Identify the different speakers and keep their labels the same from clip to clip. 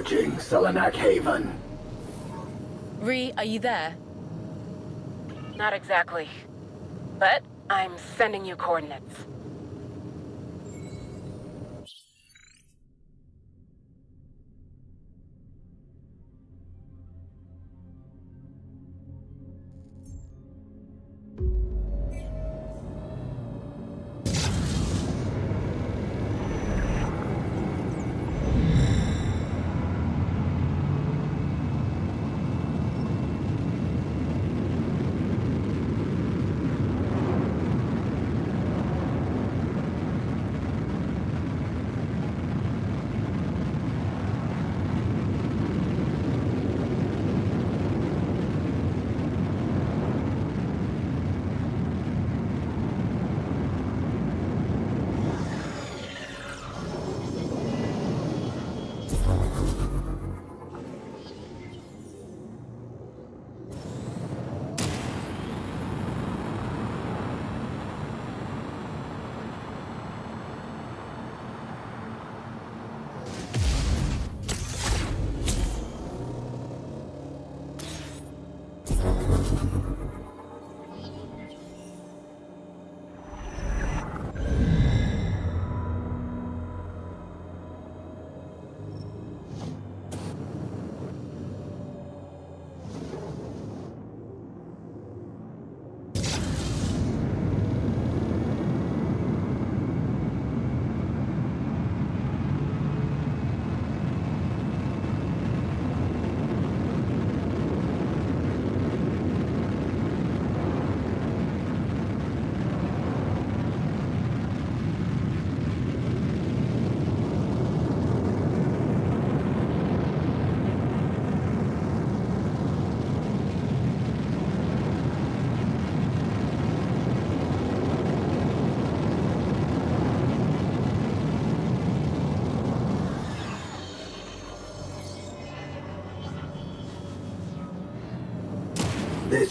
Speaker 1: Approaching Selenak Haven.
Speaker 2: Ree, are you there?
Speaker 3: Not exactly. But I'm sending you coordinates.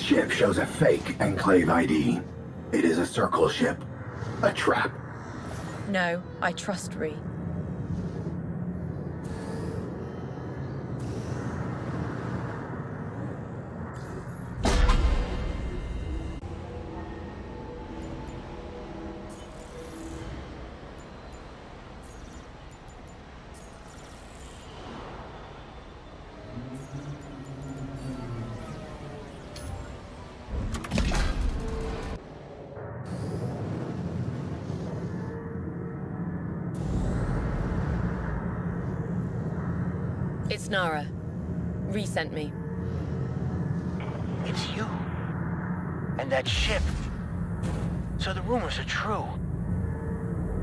Speaker 1: Ship shows a fake Enclave ID. It is a circle ship. A trap.
Speaker 2: No, I trust Ree. Sent me.
Speaker 4: It's you. And that ship. So the rumors are true.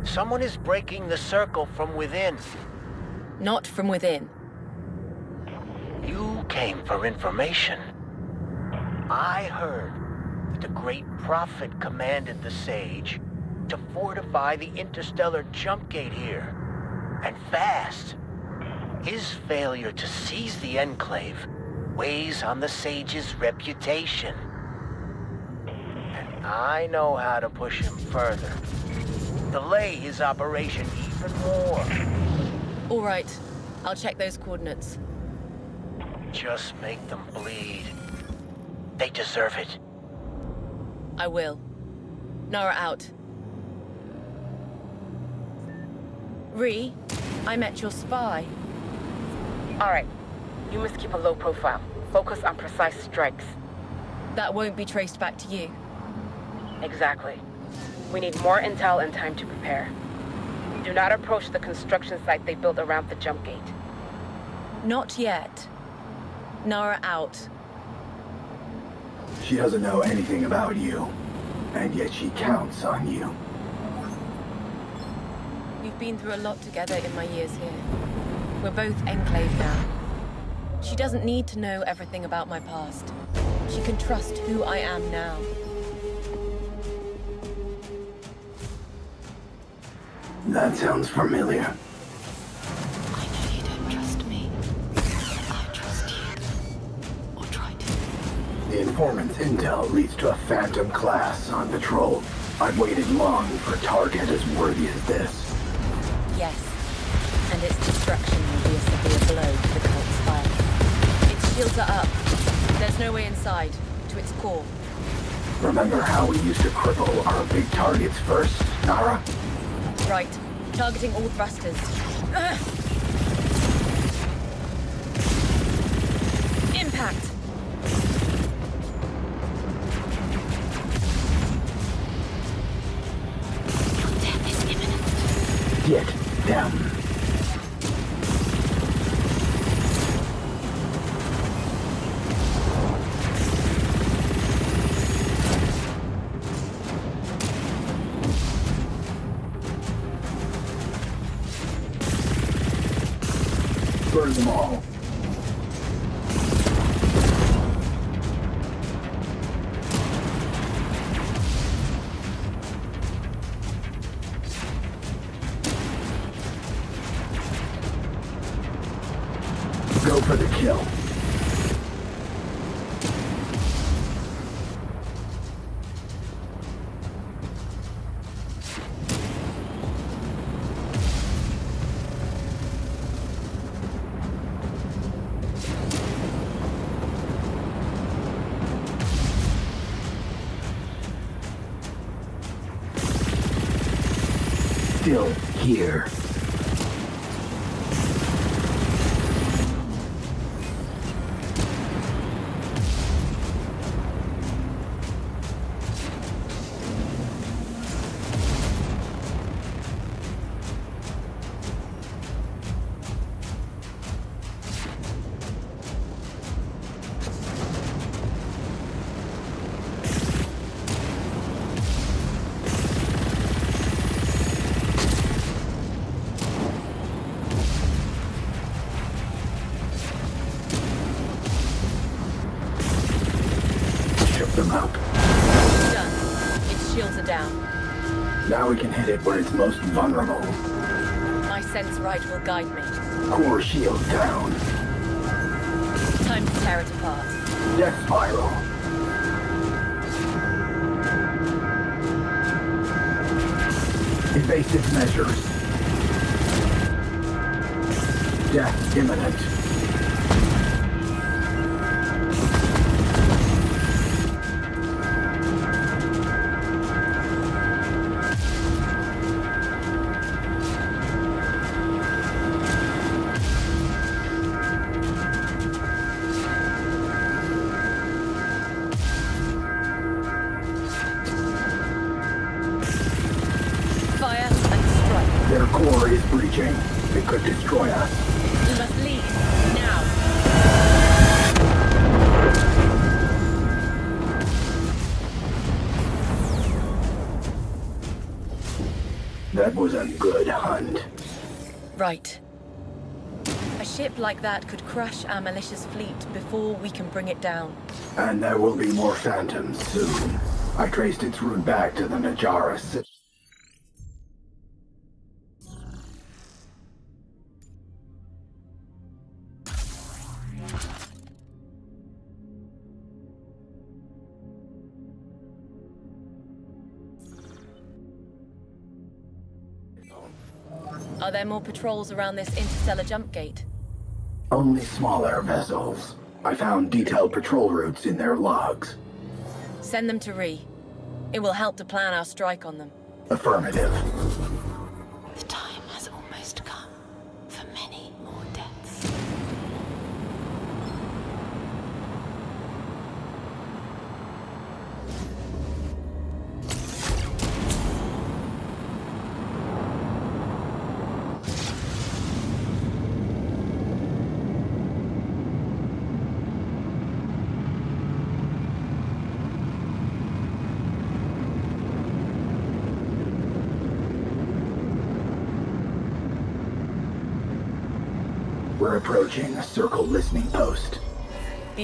Speaker 4: Someone is breaking the circle from within.
Speaker 2: Not from within.
Speaker 4: You came for information. I heard that the Great Prophet commanded the Sage to fortify the interstellar jump gate here. And fast. His failure to seize the Enclave weighs on the Sage's reputation. And I know how to push him further. Delay his operation even more.
Speaker 2: All right. I'll check those coordinates.
Speaker 4: Just make them bleed. They deserve it.
Speaker 2: I will. Nara out. Ree, I met your spy.
Speaker 3: All right. You must keep a low profile. Focus on precise strikes.
Speaker 2: That won't be traced back to you.
Speaker 3: Exactly. We need more intel and time to prepare. Do not approach the construction site they built around the jump gate.
Speaker 2: Not yet. Nara out.
Speaker 1: She doesn't know anything about you. And yet she counts on you.
Speaker 2: We've been through a lot together in my years here. We're both Enclave now. She doesn't need to know everything about my past. She can trust who I am now.
Speaker 1: That sounds familiar.
Speaker 5: I know you don't trust me. I trust you. Or try to.
Speaker 1: The informant's intel leads to a phantom class on patrol. I've waited long for a target as worthy as this.
Speaker 2: Yes. And its destruction will be a severe blow to the cult's fire. Its shields are up. There's no way inside, to its core.
Speaker 1: Remember how we used to cripple our big targets first, Nara?
Speaker 2: Right. Targeting all thrusters. Ugh. Guide like that could crush our malicious fleet before we can bring it down.
Speaker 1: And there will be more phantoms soon. I traced its route back to the Najara city.
Speaker 2: Are there more patrols around this interstellar jump gate?
Speaker 1: Only smaller vessels. I found detailed patrol routes in their logs.
Speaker 2: Send them to Ree. It will help to plan our strike on them.
Speaker 1: Affirmative.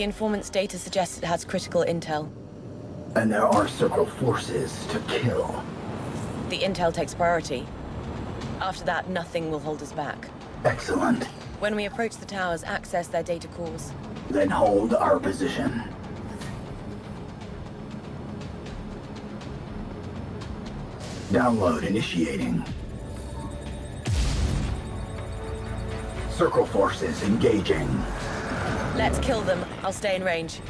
Speaker 5: The
Speaker 2: informant's data suggests it has critical intel.
Speaker 1: And there are circle forces to kill.
Speaker 2: The intel takes priority. After that, nothing will hold us back.
Speaker 1: Excellent.
Speaker 2: When we approach the towers, access their data cores.
Speaker 1: Then hold our position. Download initiating. Circle forces engaging.
Speaker 2: Let's kill them. I'll stay in range.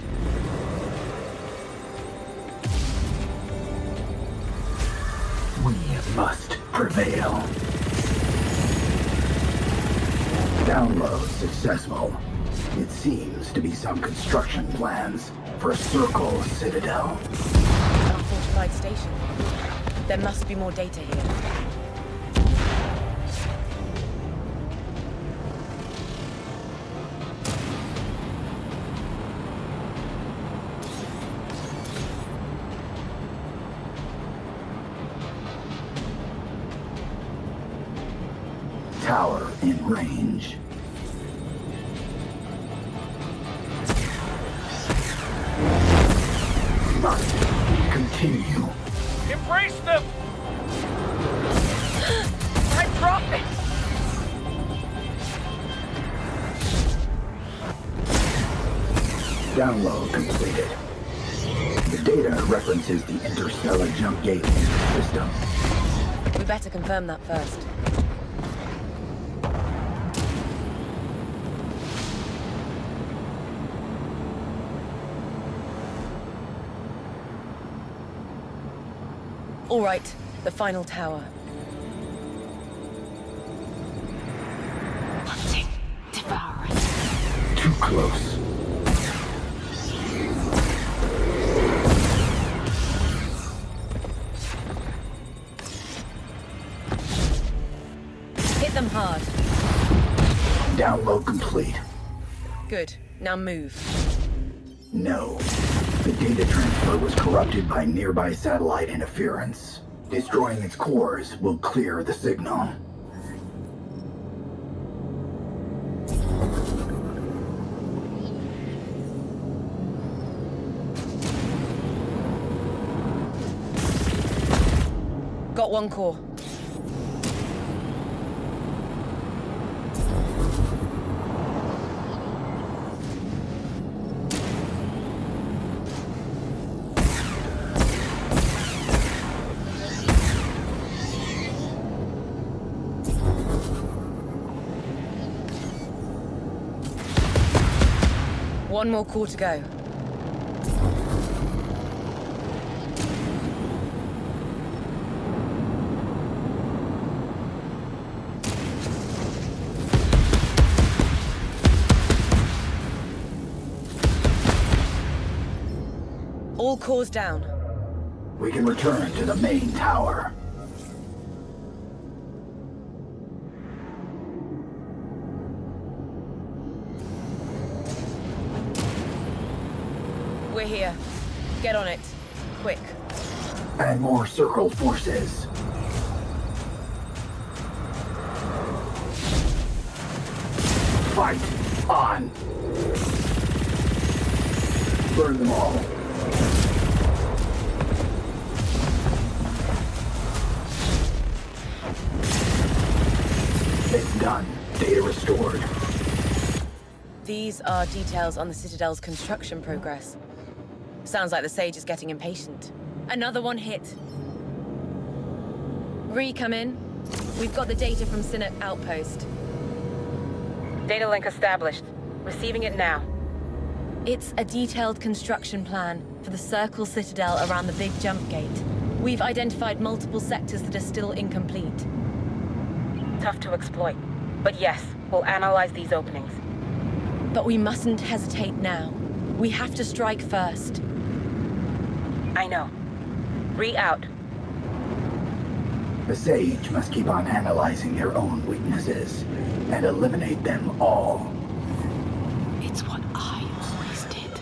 Speaker 1: We must prevail. Download successful. It seems to be some construction plans for a circle citadel.
Speaker 2: Unfortified station. There must be more data here.
Speaker 1: The
Speaker 2: final tower.
Speaker 5: Hunting. Devouring.
Speaker 1: Too close.
Speaker 2: Hit them hard.
Speaker 1: Download complete.
Speaker 2: Good. Now move.
Speaker 1: No. The data transfer was corrupted by nearby satellite interference. Destroying its cores will clear the signal.
Speaker 2: Got one core. One more core to go. All cores down.
Speaker 1: We can return to the main tower.
Speaker 2: Here. Get on it. Quick.
Speaker 1: And more circle forces. Fight on. Burn them all. It's done. Data restored.
Speaker 2: These are details on the Citadel's construction progress. Sounds like the Sage is getting impatient. Another one hit. Ree, come in. We've got the data from Synod Outpost.
Speaker 3: Data link established. Receiving it now.
Speaker 2: It's a detailed construction plan for the Circle Citadel around the Big Jump Gate. We've identified multiple sectors that are still incomplete.
Speaker 3: Tough to exploit. But yes, we'll analyze these openings.
Speaker 2: But we mustn't hesitate now. We have to strike first.
Speaker 3: I know. Ree out.
Speaker 1: The Sage must keep on analyzing their own weaknesses and eliminate them all.
Speaker 5: It's what I always did.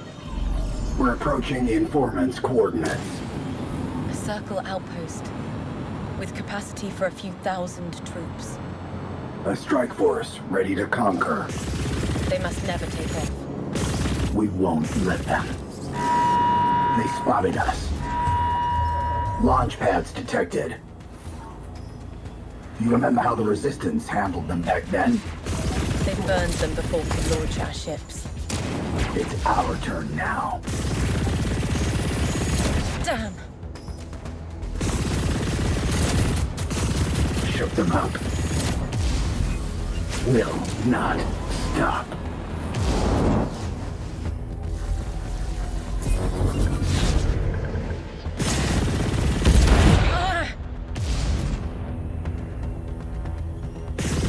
Speaker 1: We're approaching the informant's coordinates.
Speaker 2: A Circle outpost. With capacity for a few thousand troops.
Speaker 1: A strike force ready to conquer.
Speaker 2: They must never take off.
Speaker 1: We won't let them. They spotted us. Launch pads detected. You remember how the Resistance handled them back then?
Speaker 2: They burned them before we could launch our ships.
Speaker 1: It's our turn now.
Speaker 2: Damn!
Speaker 1: Shook them up. will not stop.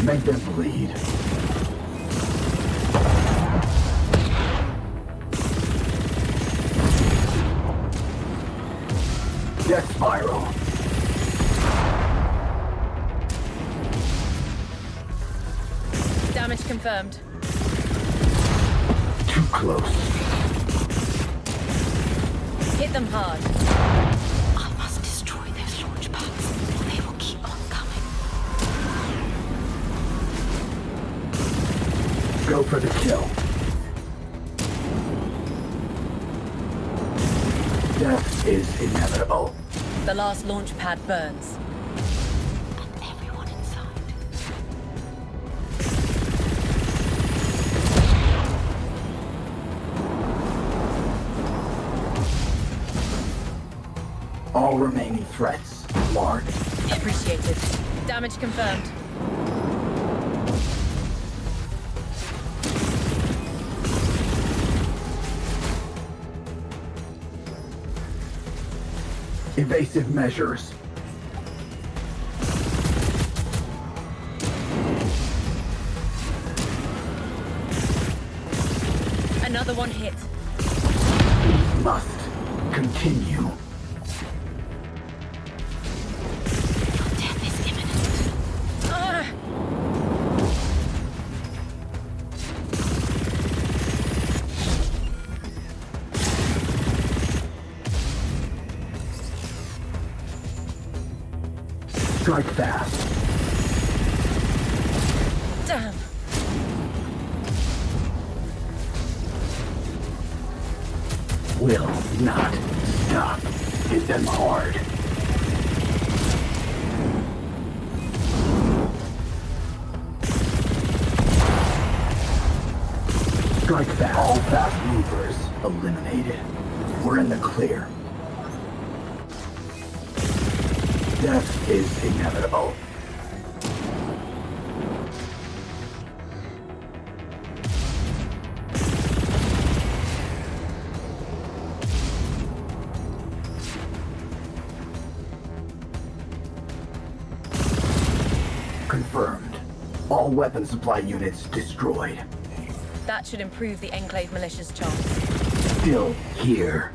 Speaker 1: Make them bleed. Death spiral.
Speaker 2: Damage confirmed.
Speaker 1: Too close.
Speaker 2: Hit them hard.
Speaker 1: Go for the kill. Death is inevitable.
Speaker 2: The last launch pad burns.
Speaker 5: And everyone inside.
Speaker 1: All remaining threats marked.
Speaker 2: Appreciated. Damage confirmed.
Speaker 1: Evasive measures. All weapon supply units destroyed.
Speaker 2: That should improve the Enclave militia's chance.
Speaker 1: Still here.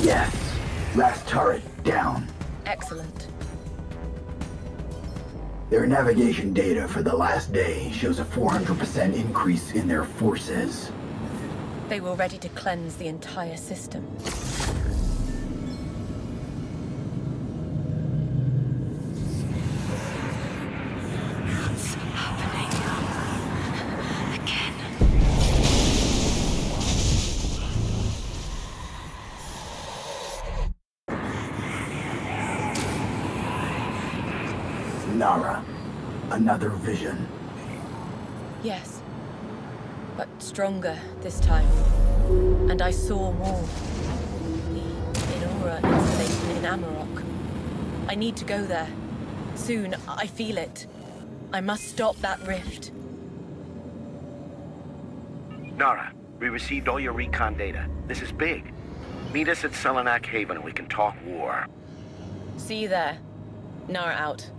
Speaker 1: Yes. Last turret down.
Speaker 2: Excellent.
Speaker 1: Their navigation data for the last day shows a 400% increase in their forces.
Speaker 2: They were ready to cleanse the entire system.
Speaker 1: Another vision.
Speaker 2: Yes. But stronger this time. And I saw more. The Inora installation in Amarok. I need to go there. Soon, I feel it. I must stop that rift.
Speaker 6: Nara, we received all your recon data. This is big. Meet us at Selenak Haven and we can talk war.
Speaker 2: See you there. Nara out.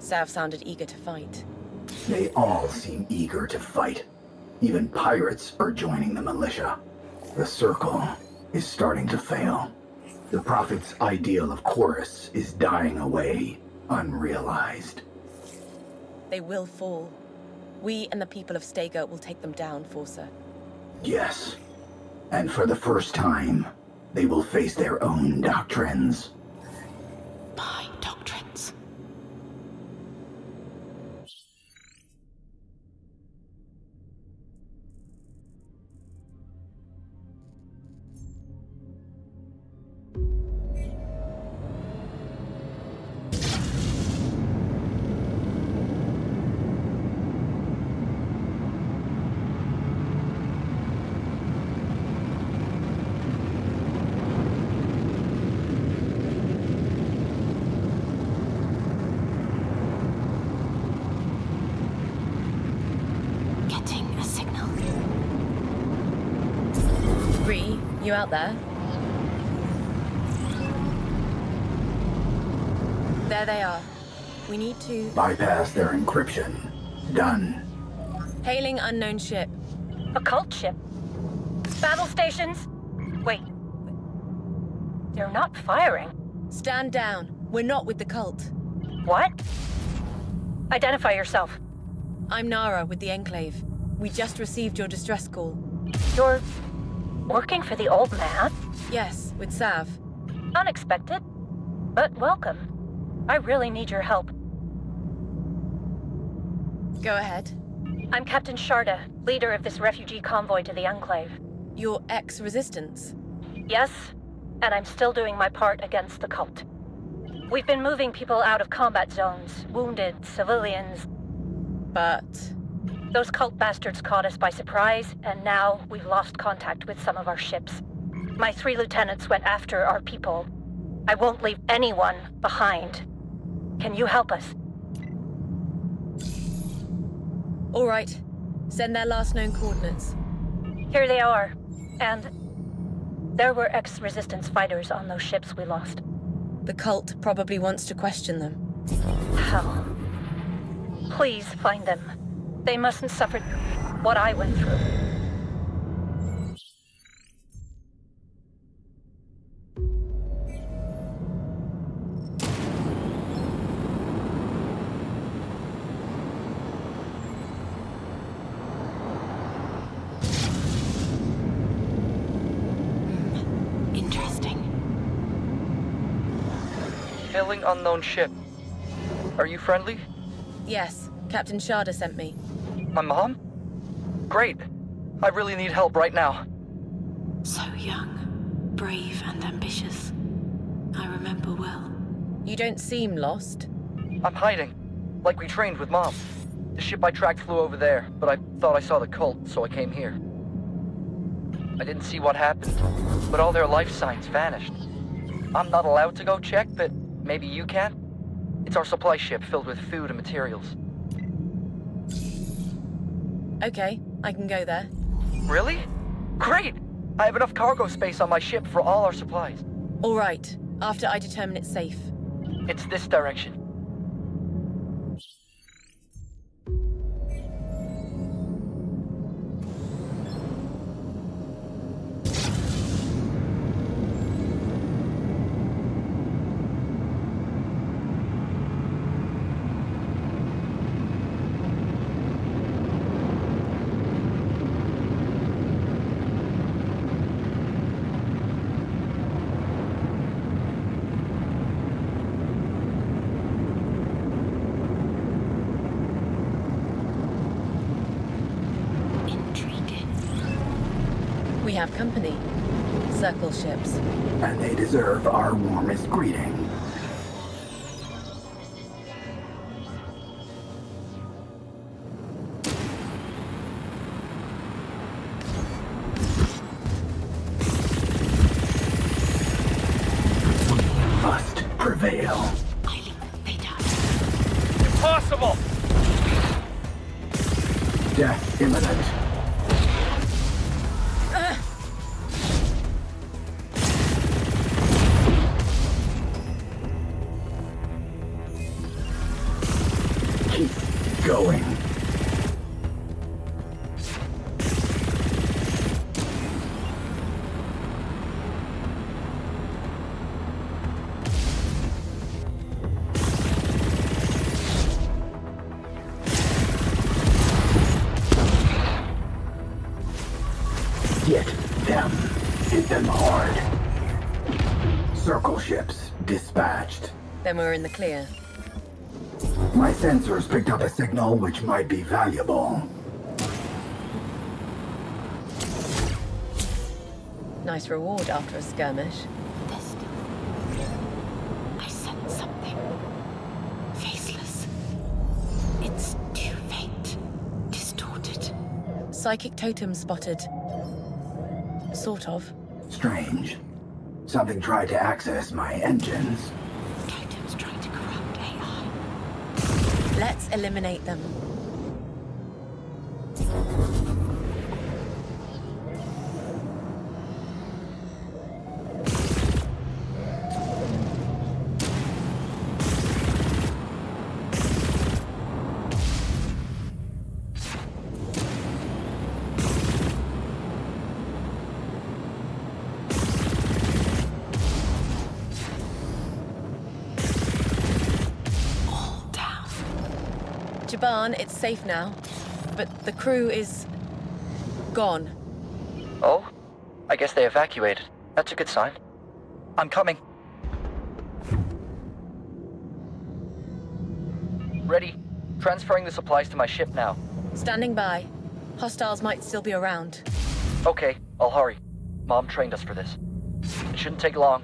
Speaker 2: Sav sounded eager to fight.
Speaker 1: They all seem eager to fight. Even pirates are joining the militia. The circle is starting to fail. The Prophet's ideal of Chorus is dying away, unrealized.
Speaker 2: They will fall. We and the people of Stega will take them down, Forcer.
Speaker 1: Yes. And for the first time, they will face their own doctrines.
Speaker 2: Out there? There they are. We need to...
Speaker 1: Bypass their encryption. Done.
Speaker 2: Hailing unknown ship.
Speaker 7: A cult ship? Battle stations? Wait. They're not firing.
Speaker 2: Stand down. We're not with the cult.
Speaker 7: What? Identify yourself.
Speaker 2: I'm Nara with the Enclave. We just received your distress call.
Speaker 7: You're working for the old man?
Speaker 2: Yes, with Sav.
Speaker 7: Unexpected, but welcome. I really need your help.
Speaker 2: Go ahead.
Speaker 7: I'm Captain Sharda, leader of this refugee convoy to the Enclave.
Speaker 2: Your ex-resistance.
Speaker 7: Yes, and I'm still doing my part against the cult. We've been moving people out of combat zones, wounded, civilians.
Speaker 2: But...
Speaker 7: Those cult bastards caught us by surprise, and now we've lost contact with some of our ships. My three lieutenants went after our people. I won't leave anyone behind. Can you help us?
Speaker 2: All right. Send their last known coordinates.
Speaker 7: Here they are. And there were ex-resistance fighters on those ships we lost.
Speaker 2: The cult probably wants to question them.
Speaker 7: Hell. Please find them. They mustn't suffer what I went through.
Speaker 5: Interesting.
Speaker 8: Hailing unknown ship. Are you friendly?
Speaker 2: Yes, Captain Sharda sent me.
Speaker 8: My mom? Great. I really need help right now.
Speaker 5: So young, brave, and ambitious. I remember well.
Speaker 2: You don't seem lost.
Speaker 8: I'm hiding. Like we trained with mom. The ship I tracked flew over there, but I thought I saw the cult, so I came here. I didn't see what happened, but all their life signs vanished. I'm not allowed to go check, but maybe you can? It's our supply ship filled with food and materials.
Speaker 2: Okay, I can go there.
Speaker 8: Really? Great! I have enough cargo space on my ship for all our supplies.
Speaker 2: All right, after I determine it's safe.
Speaker 8: It's this direction.
Speaker 2: We're in the clear.
Speaker 1: My sensors picked up a signal which might be valuable.
Speaker 2: Nice reward after a skirmish.
Speaker 5: There's still. I sense something. Faceless. It's too faint. Distorted.
Speaker 2: Psychic totem spotted. Sort of.
Speaker 1: Strange. Something tried to access my engines.
Speaker 5: Totems trying to corrupt AI.
Speaker 2: Let's eliminate them. Safe now. But the crew is... gone.
Speaker 8: Oh? I guess they evacuated. That's a good sign. I'm coming. Ready. Transferring the supplies to my ship now.
Speaker 2: Standing by. Hostiles might still be around.
Speaker 8: Okay, I'll hurry. Mom trained us for this. It shouldn't take long.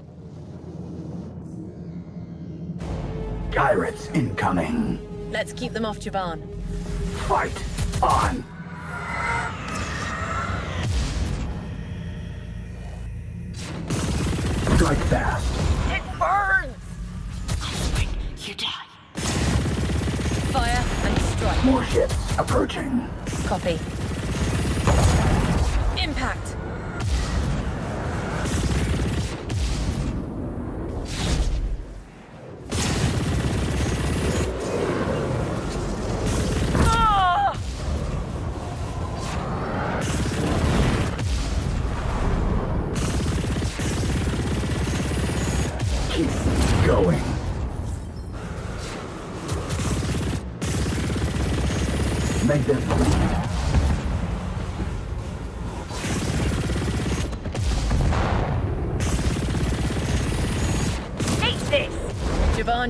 Speaker 1: Pirates incoming.
Speaker 2: Let's keep them off Jaban.
Speaker 1: Fight on. Strike fast.
Speaker 3: It burns!
Speaker 5: You die.
Speaker 2: Fire and strike.
Speaker 1: More ships approaching.
Speaker 2: Copy.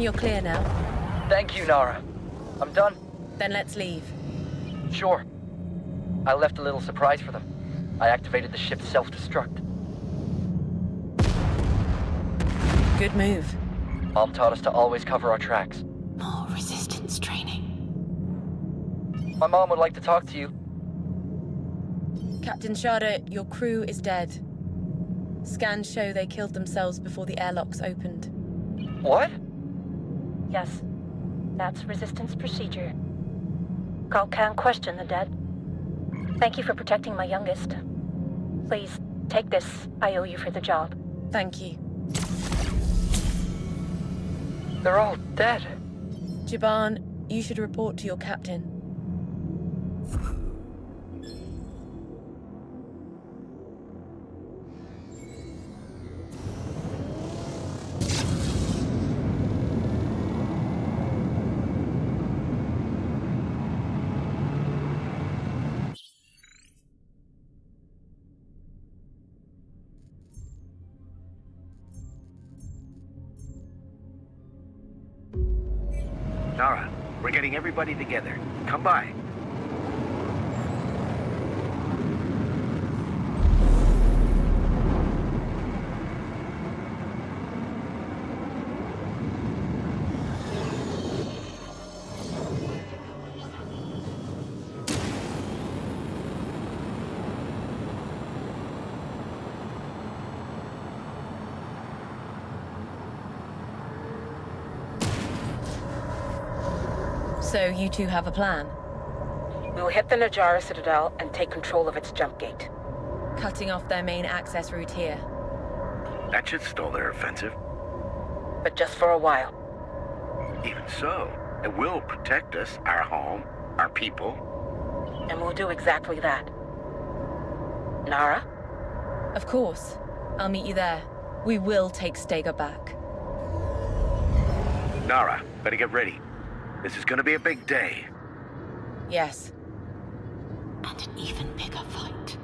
Speaker 2: You're clear now.
Speaker 8: Thank you, Nara. I'm done.
Speaker 2: Then let's leave.
Speaker 8: Sure. I left a little surprise for them. I activated the ship's self-destruct.
Speaker 2: Good move.
Speaker 8: Mom taught us to always cover our tracks.
Speaker 5: More resistance training.
Speaker 8: My mom would like to talk to you.
Speaker 2: Captain Sharda, your crew is dead. Scans show they killed themselves before the airlocks opened.
Speaker 8: What?
Speaker 7: Yes, that's resistance procedure. Call can't question the dead. Thank you for protecting my youngest. Please, take this. I owe you for the job.
Speaker 2: Thank you.
Speaker 8: They're all dead.
Speaker 2: Jaban, you should report to your captain.
Speaker 6: Getting everybody together. Come by.
Speaker 2: So you two have a plan?
Speaker 3: We'll hit the Najara Citadel and take control of its jump gate.
Speaker 2: Cutting off their main access route here.
Speaker 6: That should stall their offensive.
Speaker 3: But just for a while.
Speaker 6: Even so, it will protect us, our home, our people.
Speaker 3: And we'll do exactly that. Nara?
Speaker 2: Of course. I'll meet you there. We will take Stega back.
Speaker 6: Nara, better get ready. This is gonna be a big day.
Speaker 2: Yes.
Speaker 5: And an even bigger fight.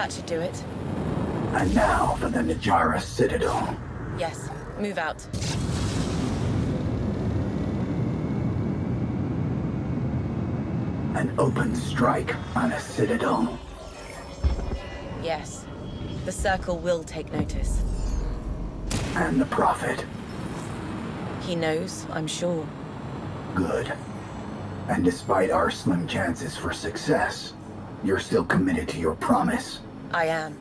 Speaker 2: That should do it.
Speaker 1: And now for the Najara Citadel.
Speaker 2: Yes, move out.
Speaker 1: An open strike on a citadel.
Speaker 2: Yes. The Circle will take notice.
Speaker 1: And the Prophet.
Speaker 2: He knows, I'm sure.
Speaker 1: Good. And despite our slim chances for success, you're still committed to your promise.
Speaker 2: I am.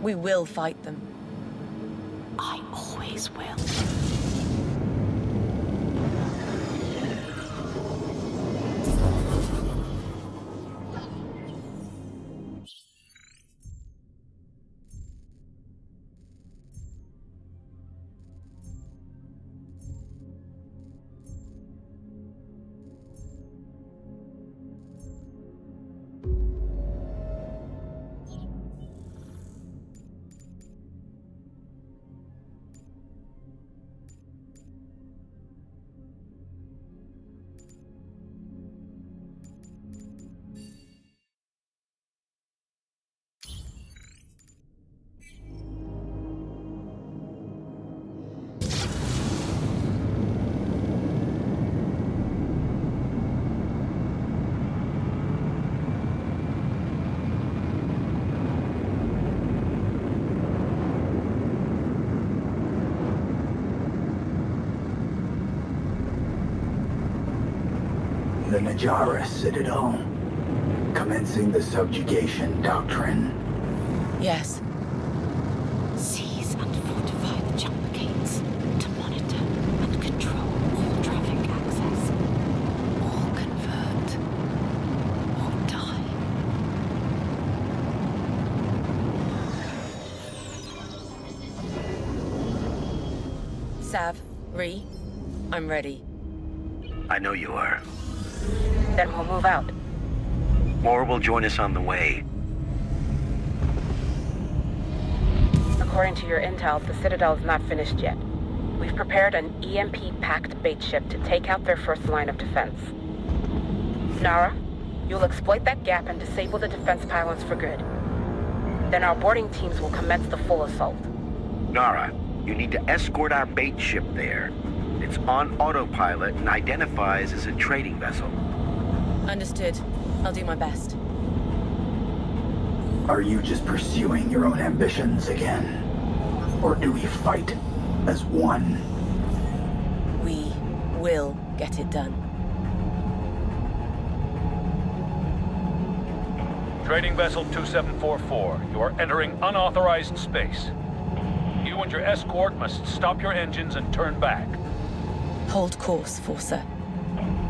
Speaker 2: We will fight
Speaker 1: Najara Citadel. Commencing the subjugation doctrine.
Speaker 2: Yes.
Speaker 5: Seize and fortify the jump gates to monitor and control all traffic access. Or convert. Or die.
Speaker 2: Sav, Ree, I'm ready.
Speaker 6: I know you are.
Speaker 3: Then we'll move out.
Speaker 6: More will join us on the way.
Speaker 3: According to your intel, the Citadel is not finished yet. We've prepared an EMP-packed bait ship to take out their first line of defense. Nara, you'll exploit that gap and disable the defense pylons for good. Then our boarding teams will commence the full assault.
Speaker 6: Nara, you need to escort our bait ship there. It's on autopilot and identifies as a trading vessel.
Speaker 2: Understood. I'll do my best.
Speaker 1: Are you just pursuing your own ambitions again? Or do we fight as one?
Speaker 2: We will get it done.
Speaker 9: Trading Vessel 2744, you are entering unauthorized space. You and your escort must stop your engines and turn back.
Speaker 2: Hold course, Forsa.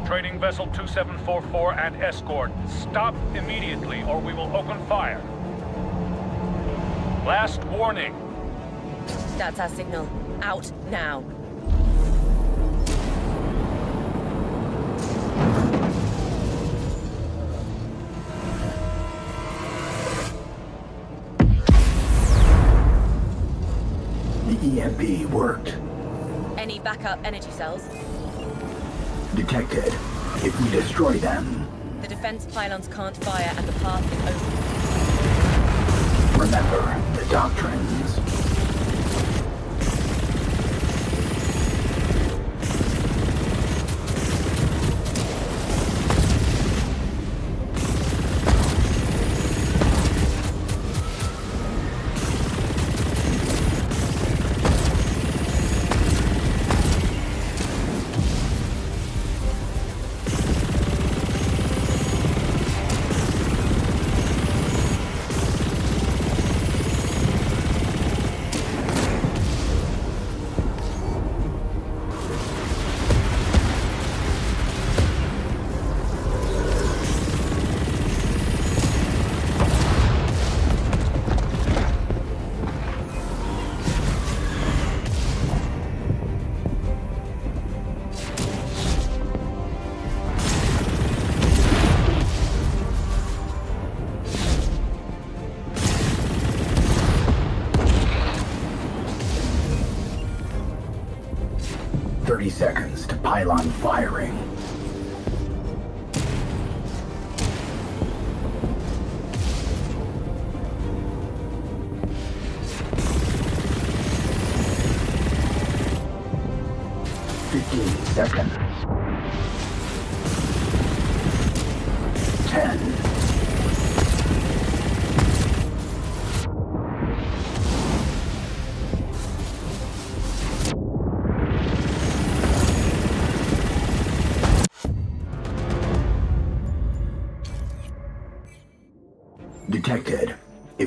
Speaker 9: Trading Vessel 2744 and escort, stop immediately or we will open fire. Last warning.
Speaker 2: That's our signal. Out now.
Speaker 1: The EMP worked.
Speaker 2: Any backup energy cells?
Speaker 1: Detected. If we destroy them,
Speaker 2: The defense pylons can't fire and the path is open.
Speaker 1: remember the doctrines. Pylon firing.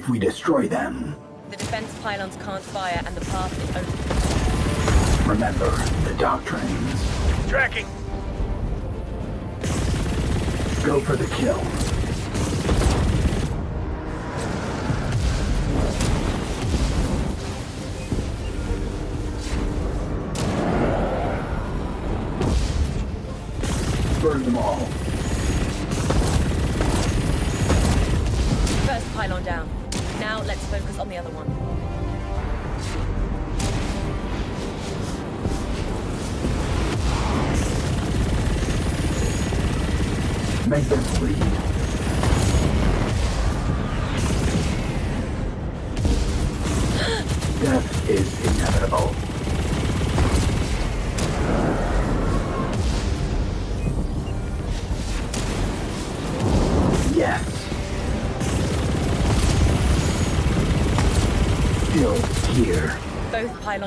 Speaker 1: If we destroy them,
Speaker 2: The defense pylons can't fire and the path is open.
Speaker 1: remember the doctrines.
Speaker 9: Tracking.
Speaker 1: Go for the kill. Burn them all.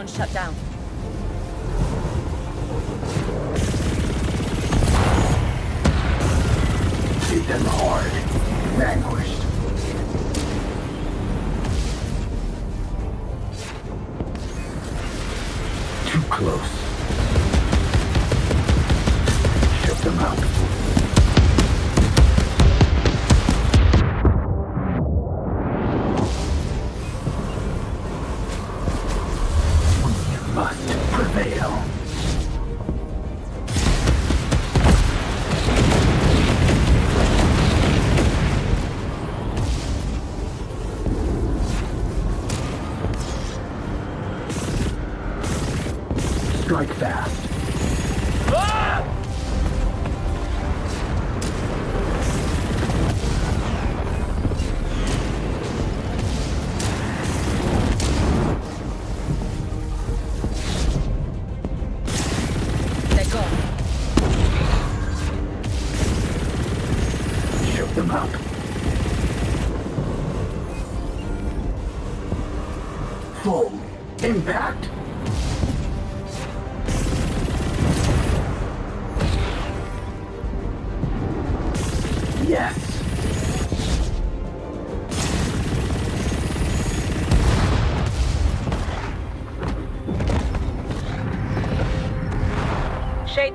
Speaker 2: Both shut down.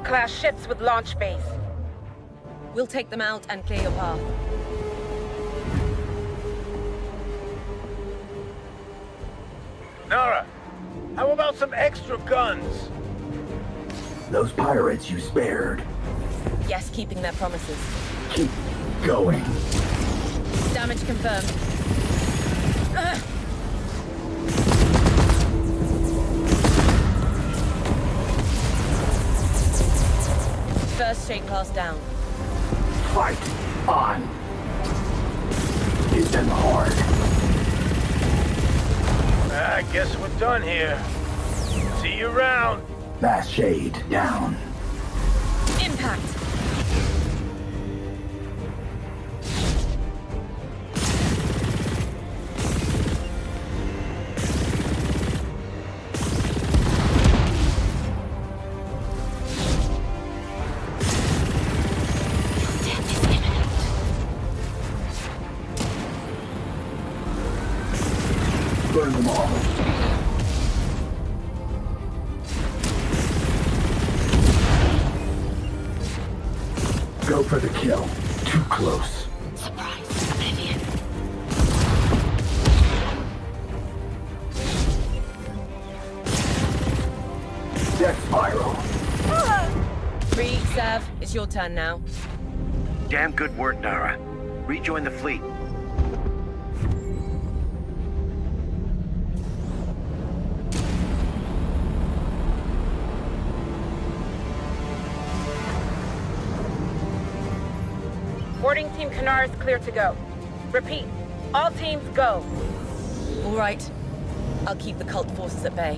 Speaker 3: Shade-class ships with launch bays.
Speaker 2: We'll take them out and clear your path.
Speaker 9: Nara, how about some extra guns?
Speaker 1: Those pirates you spared.
Speaker 2: Yes, keeping their promises.
Speaker 1: Keep going.
Speaker 2: Damage confirmed. Ugh. First shade class down.
Speaker 1: Fight on. Hit them hard.
Speaker 9: I guess we're done here. See you around.
Speaker 1: Last shade down.
Speaker 2: Impact! Turn now.
Speaker 6: Damn good work, Nara. Rejoin the fleet.
Speaker 3: Boarding Team Kanar is clear to go. Repeat, all teams go.
Speaker 2: All right. I'll keep the cult forces at bay.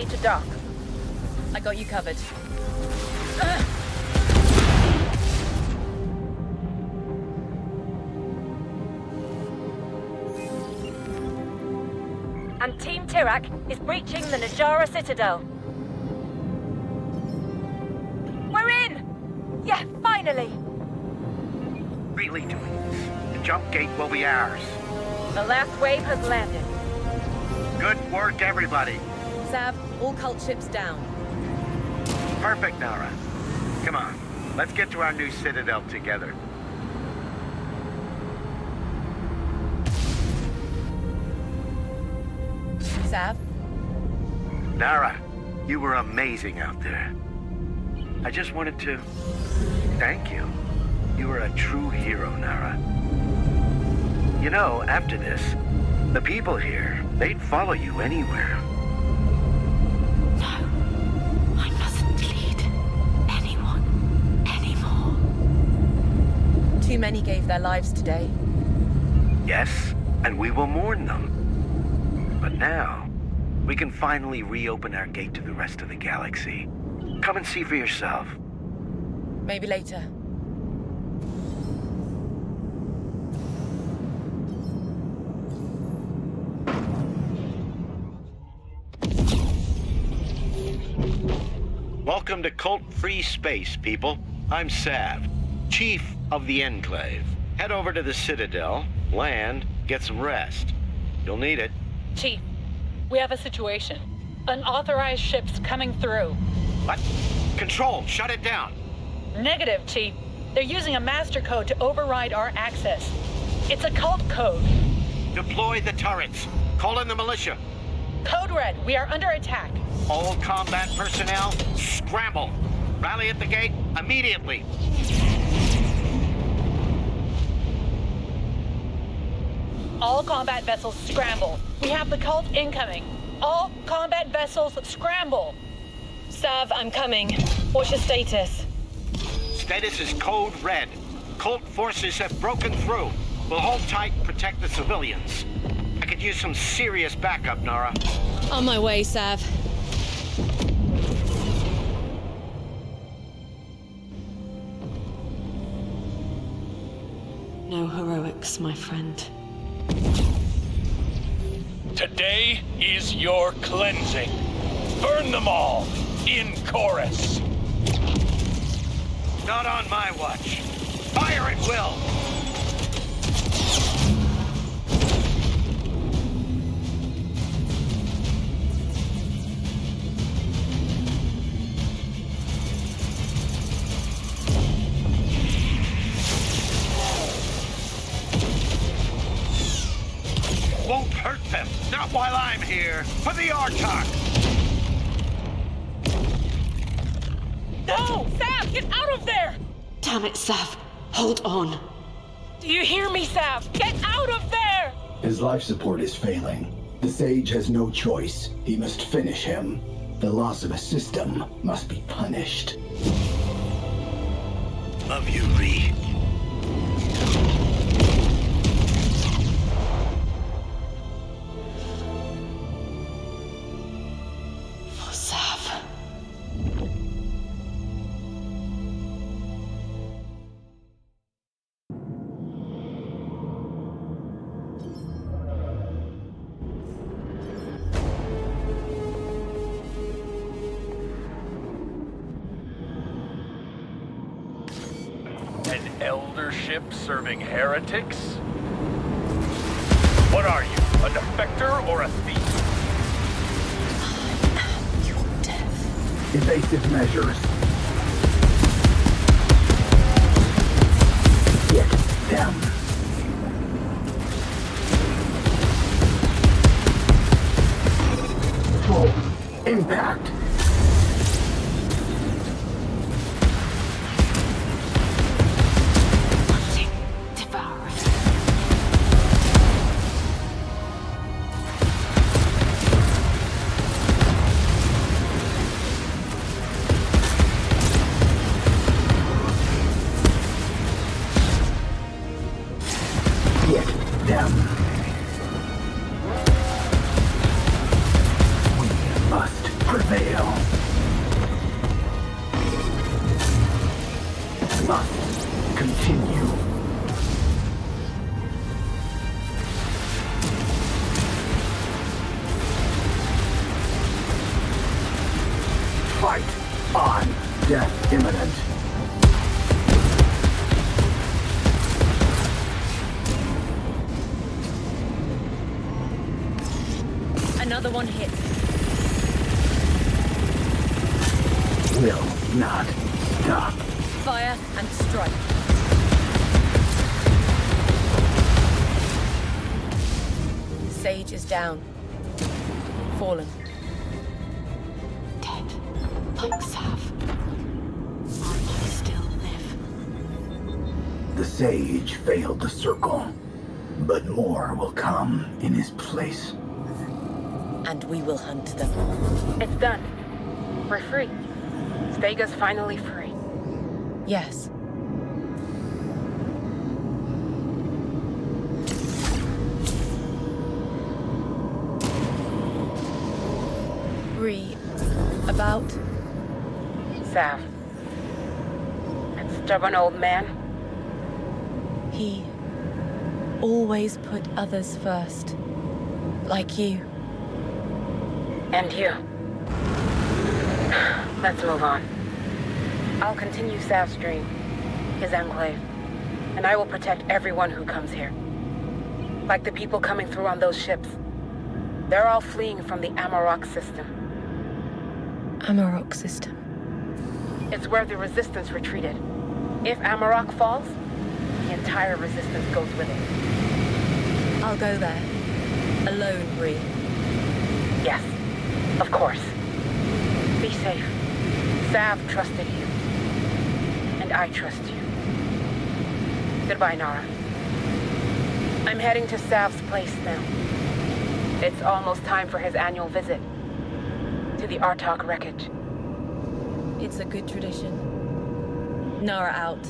Speaker 3: Ready to dock.
Speaker 2: I got you covered.
Speaker 7: And Team Tirak is breaching the Najara Citadel. We're in! Yeah, finally!
Speaker 6: Really. The jump gate will be ours.
Speaker 3: The last wave has landed.
Speaker 6: Good work, everybody.
Speaker 2: Sav, all cult ships down.
Speaker 6: Perfect, Nara. Come on, let's get to our new citadel together.
Speaker 2: Sav,
Speaker 6: Nara, you were amazing out there. I just wanted to thank you. You were a true hero, Nara. You know, after this, the people here, they'd follow you anywhere.
Speaker 2: Many gave their lives today.
Speaker 6: Yes, and we will mourn them. But now, we can finally reopen our gate to the rest of the galaxy. Come and see for yourself.
Speaker 2: Maybe later.
Speaker 6: Welcome to cult-free space, people. I'm Sav, Chief of the Enclave. Head over to the Citadel, land, get some rest. You'll need it.
Speaker 10: Chief, we have a situation. Unauthorized ships coming through.
Speaker 6: What? Control, shut it down.
Speaker 10: Negative, Chief. They're using a master code to override our access. It's a cult code.
Speaker 6: Deploy the turrets. Call in the militia.
Speaker 10: Code Red, we are under attack.
Speaker 6: All combat personnel, scramble. Rally at the gate immediately.
Speaker 10: All combat vessels scramble. We have the cult incoming. All combat vessels scramble.
Speaker 2: Sav, I'm coming. What's your status?
Speaker 6: Status is code red. Cult forces have broken through. We'll hold tight and protect the civilians. I could use some serious backup, Nara.
Speaker 2: On my way, Sav.
Speaker 5: No heroics, my friend.
Speaker 9: Today is your cleansing. Burn them all in chorus.
Speaker 6: Not on my watch. Fire at will. Hurt them. Not while I'm here. For the Artok.
Speaker 10: No! Sav, get out of there!
Speaker 5: Damn it, Sav. Hold on.
Speaker 10: Do you hear me, Sav? Get out of there!
Speaker 1: His life support is failing. The Sage has no choice. He must finish him.
Speaker 6: The loss of a system must be punished.
Speaker 1: Love you, Ree.
Speaker 3: Stega's finally free.
Speaker 2: Yes. Ree, about
Speaker 3: Sav. That stubborn old man.
Speaker 2: he always put others first. Like you.
Speaker 3: And you. Let's move on. I'll continue Sav's dream, his enclave, and I will protect everyone who comes here. Like the people coming through on those ships. They're all fleeing from the Amarok system.
Speaker 2: Amarok system.
Speaker 3: It's where the resistance retreated. If Amarok falls, the entire resistance goes with it.
Speaker 2: I'll go there. Alone, Ree.
Speaker 3: Yes, of course. Be safe. Sav trusted you. And I trust you. Goodbye, Nara. I'm heading to Sav's place now. It's almost time for his annual visit to the Artok wreckage.
Speaker 2: It's a good tradition. Nara out.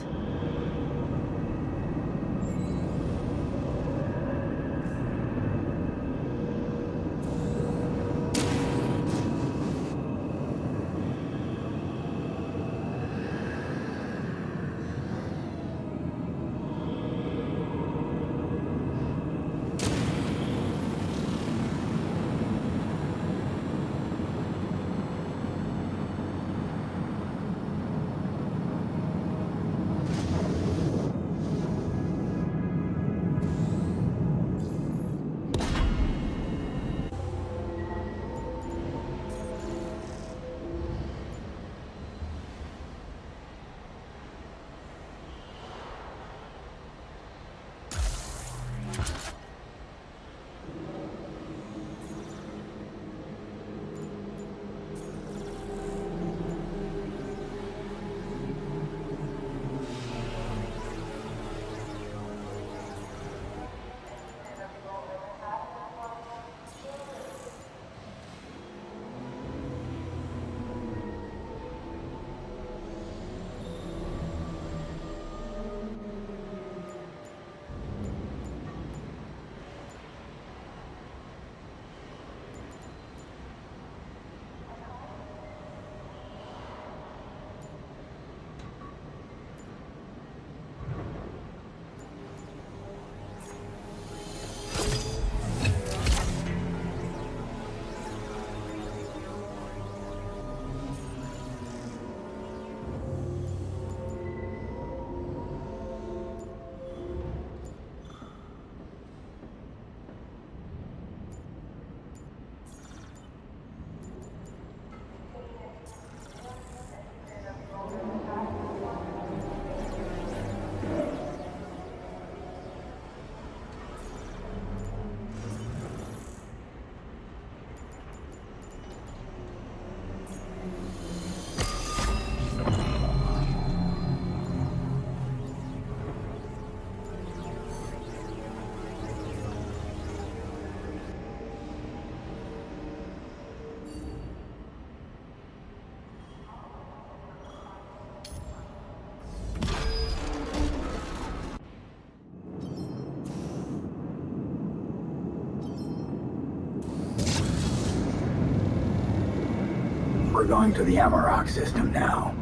Speaker 1: We're going to the Amarok system now.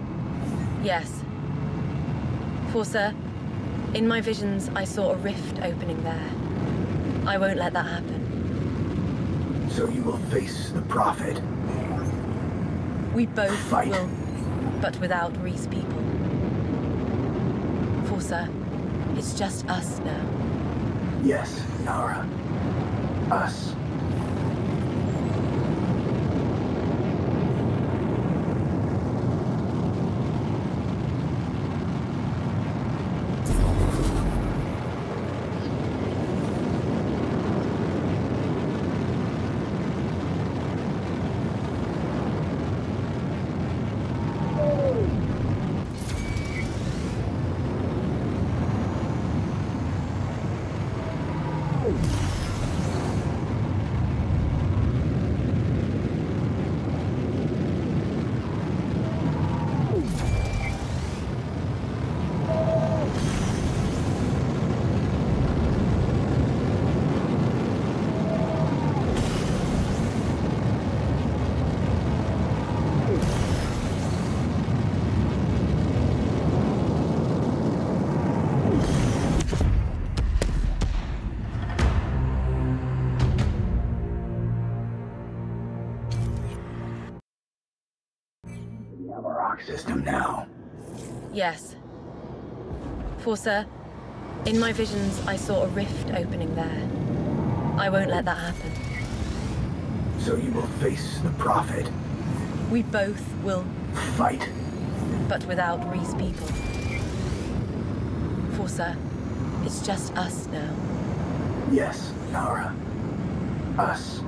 Speaker 2: Yes. Forsa, in my visions, I saw a rift opening there. I won't let that happen.
Speaker 1: So you will face the Prophet.
Speaker 2: We both
Speaker 1: Fight.
Speaker 2: will, but without Ree's people. Forsa, it's just us now.
Speaker 1: Yes, Nara. Us.
Speaker 2: Forsa, in my visions, I saw a rift opening there. I won't let that happen.
Speaker 1: So you will face the Prophet.
Speaker 2: We both will,
Speaker 1: Fight.
Speaker 2: but without Ree's people. Forsa, it's just us now.
Speaker 1: Yes, Nara. Us.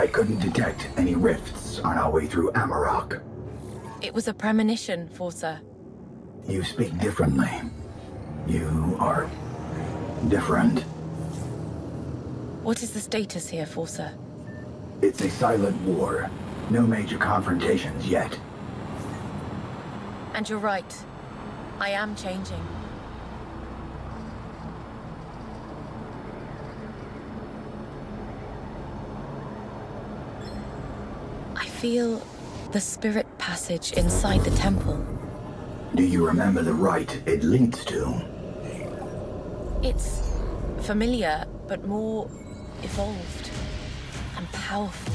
Speaker 11: I
Speaker 1: couldn't detect any rifts on our way through Amarok.
Speaker 2: It was a premonition, Forsa.
Speaker 1: You speak differently. You are different.
Speaker 2: What is the status here, Forsa?
Speaker 1: It's a silent war. No major confrontations yet.
Speaker 2: And you're right. I am changing. I feel the spirit passage inside the temple.
Speaker 1: Do you remember the rite it leads to?
Speaker 2: It's familiar, but more evolved and powerful.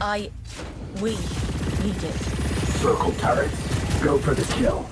Speaker 2: I... we need it.
Speaker 1: Circle turrets. Go for the kill.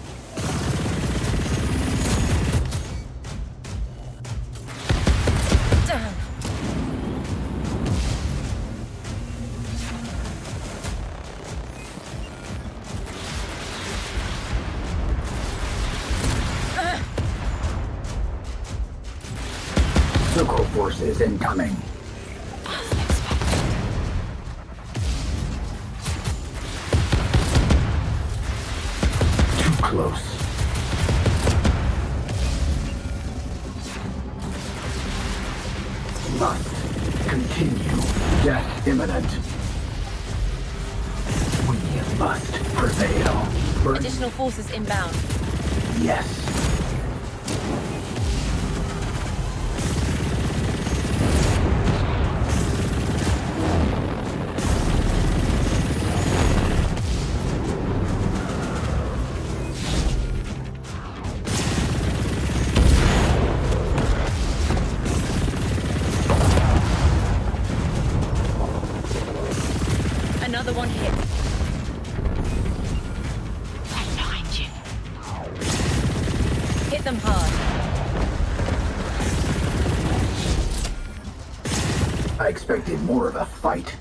Speaker 1: Expected more of a fight.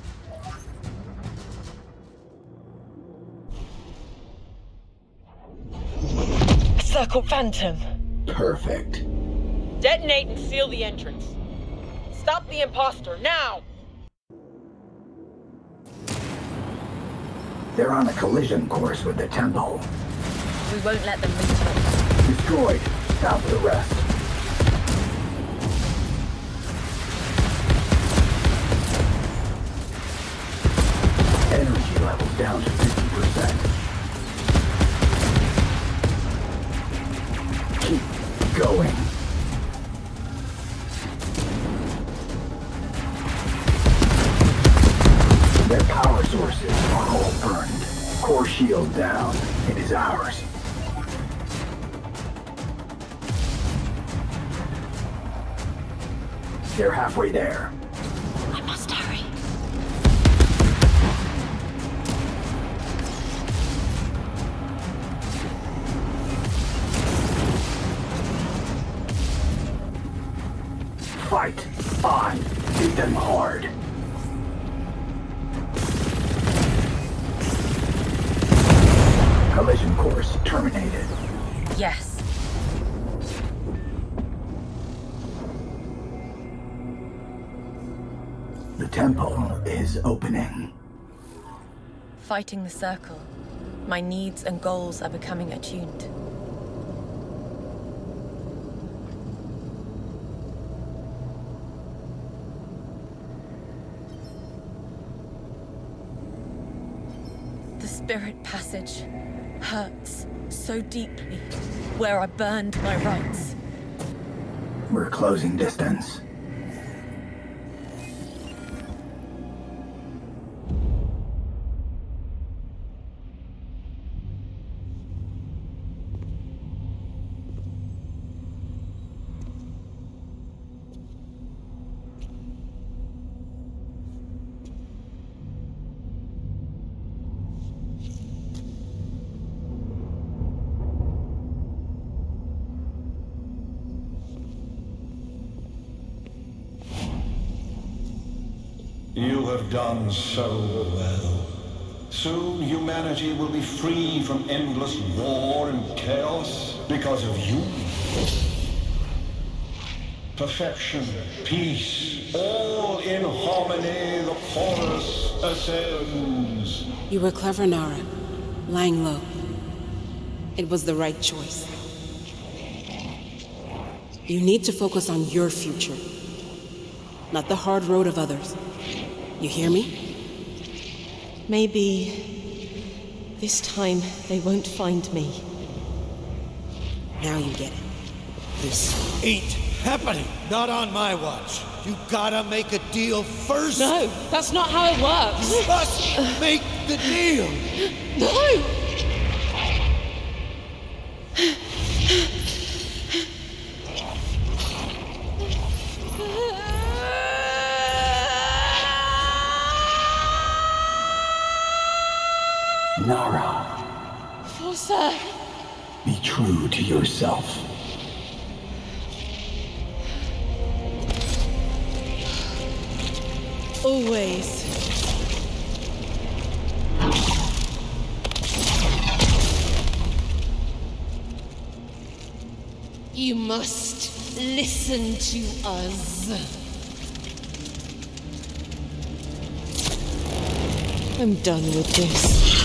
Speaker 10: Circle Phantom.
Speaker 1: Perfect.
Speaker 10: Detonate and seal the entrance. Stop the imposter, now!
Speaker 1: They're on a collision course with the temple.
Speaker 2: We won't let them reach us.
Speaker 1: Destroyed. Now for the rest. Temple is opening.
Speaker 2: Fighting the circle. My needs and goals are becoming attuned. The spirit passage hurts so deeply where I burned my rites.
Speaker 1: We're closing distance.
Speaker 12: So well. Soon humanity will be free from endless war and chaos because of you. perfection, peace, all in harmony the chorus ascends.
Speaker 3: You were clever, Nara. Lying low. It was the right choice. You need to focus on your future, not the hard road of others. You hear me?
Speaker 2: Maybe this time they won't find me.
Speaker 3: Now you get it.
Speaker 4: This ain't happening. Not on my watch. You gotta make a deal first.
Speaker 2: No, that's not how it works.
Speaker 4: You must make the deal.
Speaker 2: No!
Speaker 1: Yourself.
Speaker 2: Always. You must listen to us. I'm done with this.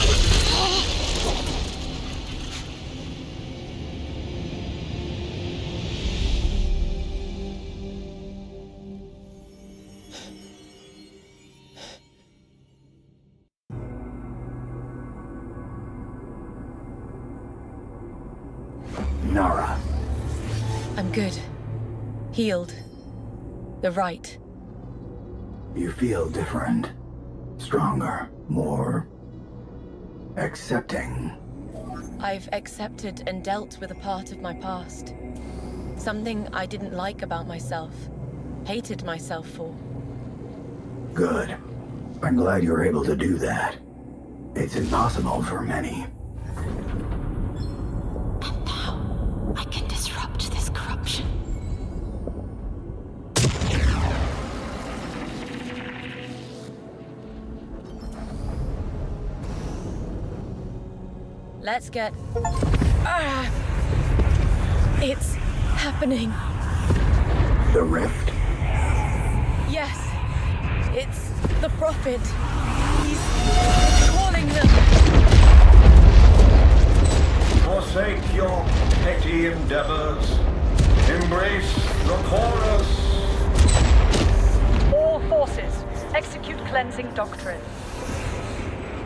Speaker 2: The rite.
Speaker 1: you feel different. Stronger. More... accepting.
Speaker 2: I've accepted and dealt with a part of my past. Something I didn't like about myself. Hated myself for.
Speaker 1: Good. I'm glad you're able to do that. It's impossible for many.
Speaker 2: Let's get... Ah! It's happening.
Speaker 1: The rift.
Speaker 2: Yes. It's the Prophet. He's calling them.
Speaker 12: Forsake your petty endeavors. Embrace the chorus.
Speaker 10: All forces, execute cleansing doctrine.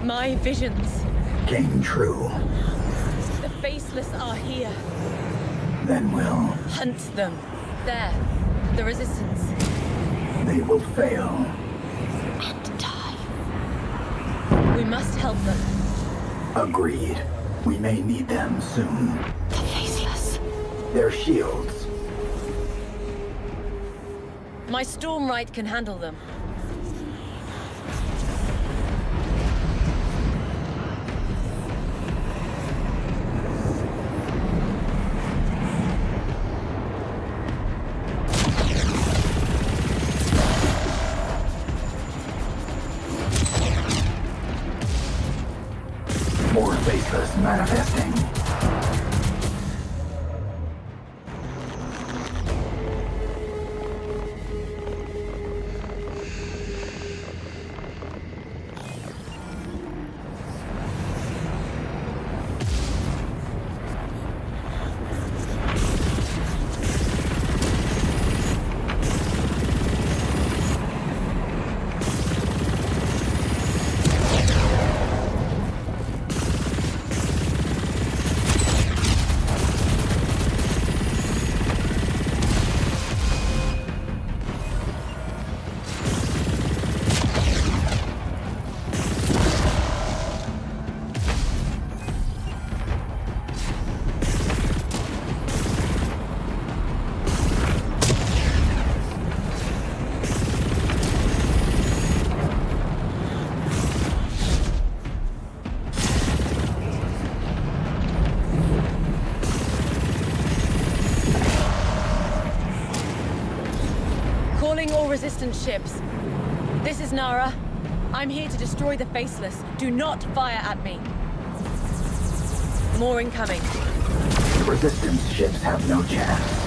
Speaker 2: My visions.
Speaker 1: Came true.
Speaker 2: The faceless are here.
Speaker 1: Then we'll...
Speaker 2: Hunt them. There. The resistance.
Speaker 1: they will fail. And die.
Speaker 2: We must help them.
Speaker 1: Agreed. We may need them soon.
Speaker 5: The faceless.
Speaker 1: Their shields.
Speaker 2: My Stormright can handle them. Resistance ships. This is Nara. I'm here to destroy the Faceless. Do not fire at me. More incoming.
Speaker 1: Resistance ships have no chance.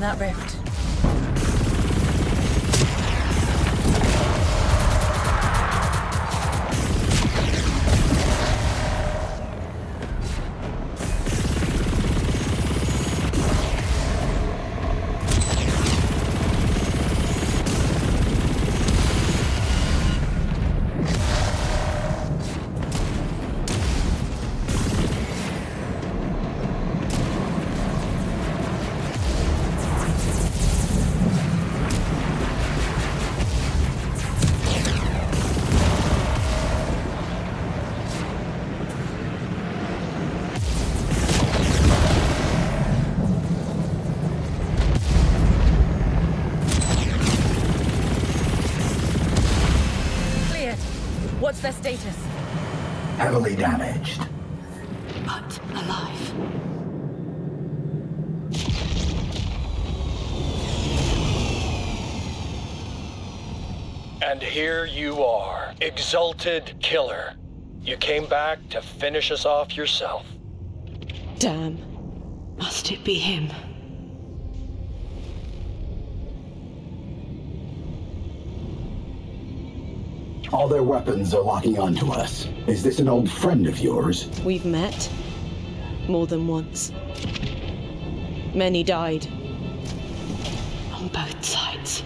Speaker 2: That rift. What's their status?
Speaker 1: Heavily damaged.
Speaker 5: But alive.
Speaker 9: And here you are, exalted killer. You came back to finish us off yourself.
Speaker 13: Damn.
Speaker 5: Must it be him?
Speaker 1: Weapons are locking onto us. Is this an old friend of yours?
Speaker 13: We've met. More than once. Many died.
Speaker 5: On both sides.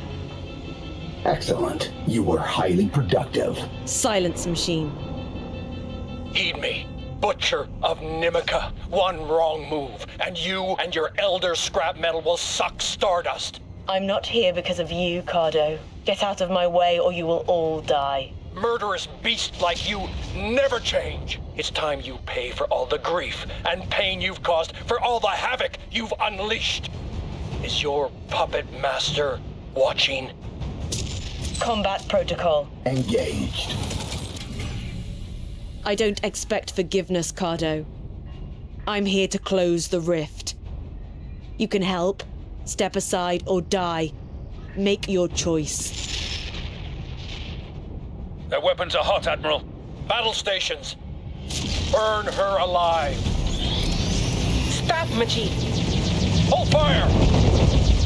Speaker 1: Excellent. You were highly productive.
Speaker 13: Silence machine.
Speaker 9: Heed me, Butcher of Nimica. One wrong move, and you and your elder scrap metal will suck stardust.
Speaker 2: I'm not here because of you, Cardo. Get out of my way or you will all die.
Speaker 9: Murderous beast like you never change. It's time you pay for all the grief and pain you've caused, for all the havoc you've unleashed. Is your puppet master watching?
Speaker 2: Combat protocol.
Speaker 1: Engaged.
Speaker 13: I don't expect forgiveness, Cardo. I'm here to close the rift. You can help, step aside, or die. Make your choice.
Speaker 14: Their weapons are hot, Admiral.
Speaker 9: Battle stations. Burn her alive.
Speaker 3: Stop, Majid.
Speaker 9: Hold fire!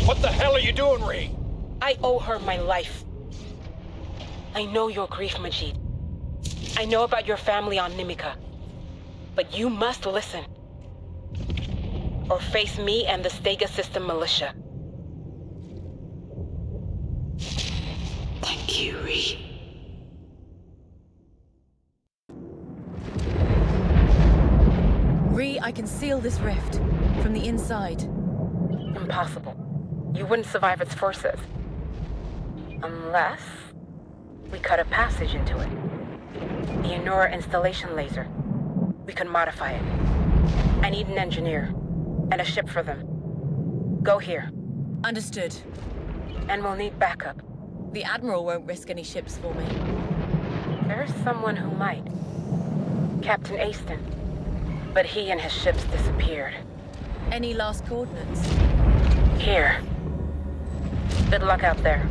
Speaker 9: What the hell are you doing, Ree?
Speaker 3: I owe her my life. I know your grief, Majid. I know about your family on Nimica. But you must listen. Or face me and the Stega System militia.
Speaker 5: Thank you, Ree.
Speaker 2: Ree, I can seal this rift. From the inside.
Speaker 3: Impossible. You wouldn't survive its forces. Unless... we cut a passage into it. The Enora installation laser. We can modify it. I need an engineer. And a ship for them. Go here.
Speaker 2: Understood.
Speaker 3: And we'll need backup.
Speaker 2: The Admiral won't risk any ships for me.
Speaker 3: There's someone who might. Captain Aston. But he and his ships disappeared.
Speaker 2: Any last coordinates?
Speaker 3: Here. Good luck out there.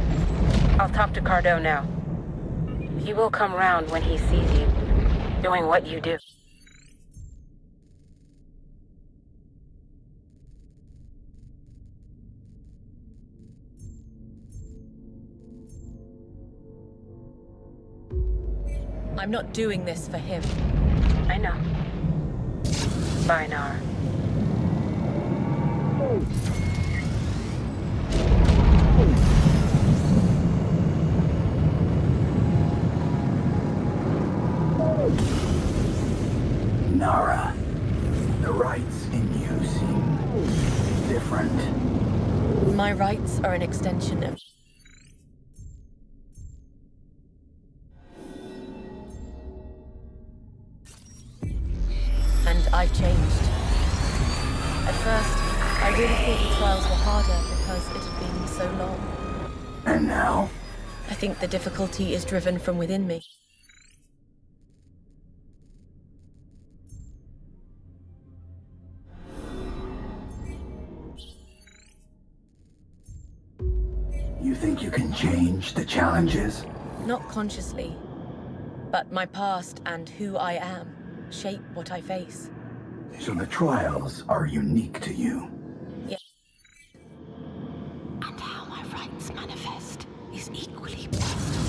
Speaker 3: I'll talk to Cardo now. He will come round when he sees you, doing what you do.
Speaker 2: I'm not doing this for him.
Speaker 3: I know. Bye, Nara.
Speaker 1: Nara, the rites in you seem different.
Speaker 2: My rites are an extension of. I've changed. At first, I really thought the trials were harder because it had been so long.
Speaker 1: And now?
Speaker 2: I think the difficulty is driven from within me.
Speaker 1: You think you can change the challenges?
Speaker 2: Not consciously, but my past and who I am shape what I face.
Speaker 1: So the trials are unique to you.
Speaker 2: Yeah.
Speaker 5: And how my rites manifest is equally I'm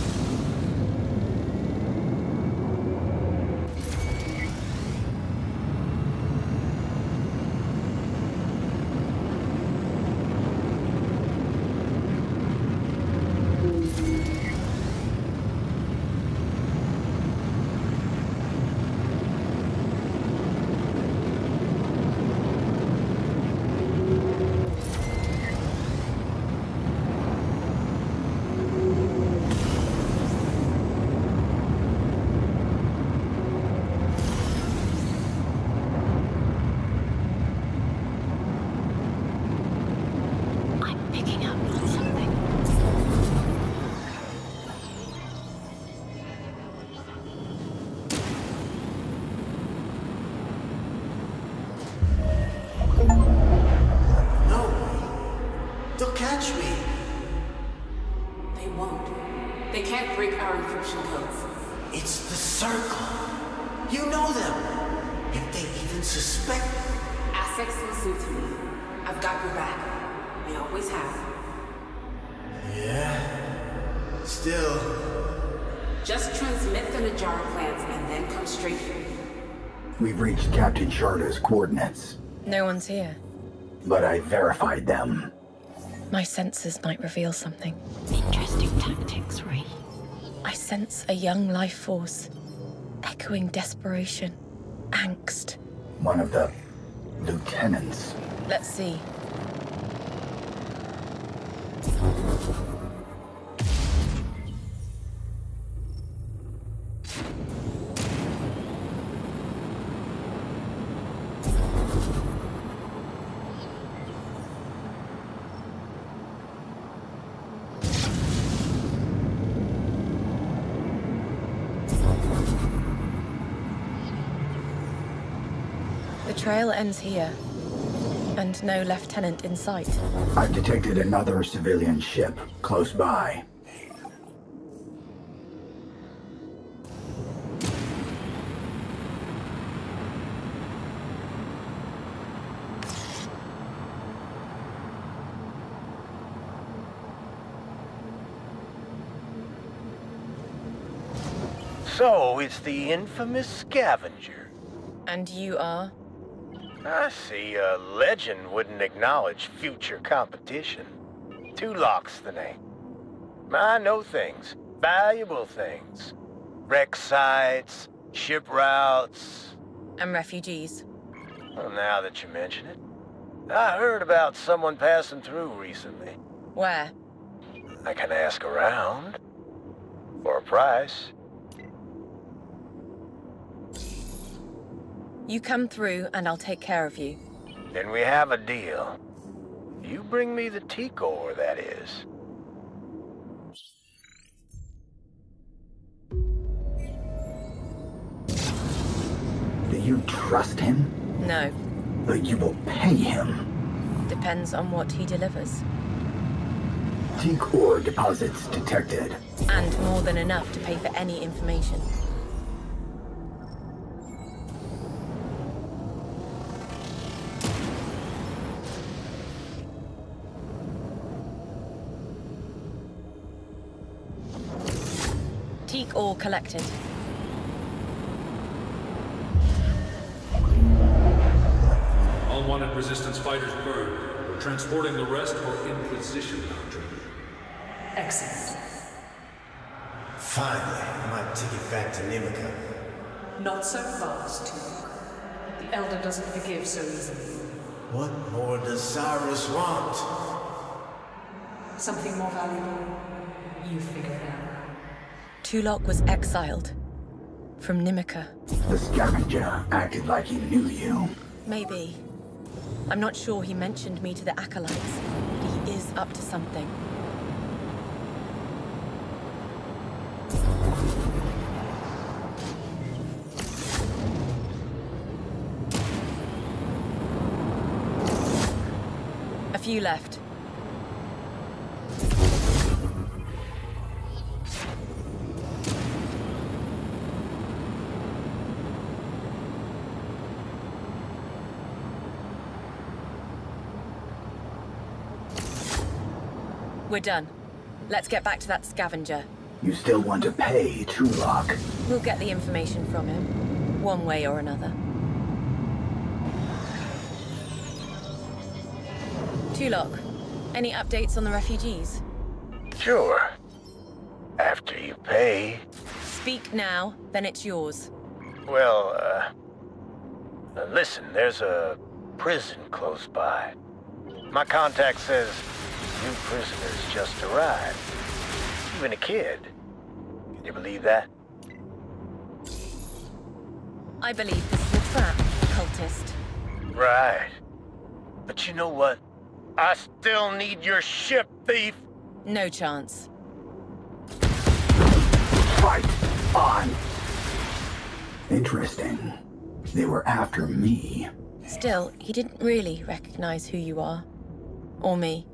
Speaker 1: We've reached Captain Sharda's coordinates,
Speaker 2: No one's here.
Speaker 1: but I verified them.
Speaker 2: My senses might reveal something.
Speaker 5: Interesting tactics, Ree.
Speaker 2: I sense a young life force, echoing desperation, angst.
Speaker 1: One of the lieutenants.
Speaker 2: Let's see. Ends here, and no lieutenant in sight.
Speaker 1: I've detected another civilian ship close by.
Speaker 4: So, it's the infamous scavenger.
Speaker 2: And you are?
Speaker 4: I see a legend wouldn't acknowledge future competition. Tulok's the name. I know things. Valuable things. Wreck sites, ship routes.
Speaker 2: And refugees.
Speaker 4: Well, now that you mention it. I heard about someone passing through recently.
Speaker 2: Where?
Speaker 4: I can ask around. For a price.
Speaker 2: You come through, and I'll take care of you.
Speaker 4: Then we have a deal. You bring me the T-core, that is.
Speaker 1: Do you trust him?
Speaker 2: No.
Speaker 1: But you will pay him.
Speaker 2: Depends on what he delivers.
Speaker 1: T-core deposits detected.
Speaker 2: And more than enough to pay for any information. Antique ore collected.
Speaker 9: All wanted resistance fighters burned. We're transporting the rest for Inquisition doctrine.
Speaker 11: Excellent.
Speaker 15: Finally, I might take it back to Nimica.
Speaker 11: Not so fast, Tulok. The Elder doesn't forgive so easily.
Speaker 15: What more does Cyrus want?
Speaker 11: Something more valuable. You figure it out.
Speaker 2: Tulok was exiled. From Nimica.
Speaker 1: The scavenger acted like he knew you.
Speaker 2: Maybe. I'm not sure he mentioned me to the Acolytes, but he is up to something. A few left. We're done. Let's get back to that scavenger.
Speaker 1: You still want to pay Tulok?
Speaker 2: We'll get the information from him, one way or another. Tulok, any updates on the refugees?
Speaker 4: Sure. After you pay.
Speaker 2: Speak now, then it's yours.
Speaker 4: Well, uh... uh, Listen, there's a prison close by. My contact says new prisoners just arrived. Even a kid. Can you believe that?
Speaker 2: I believe this is a trap, cultist.
Speaker 4: Right. But you know what? I still need your ship, thief!
Speaker 2: No chance.
Speaker 1: Fight on! Interesting. They were after me.
Speaker 2: Still, he didn't really recognize who you are. Or me.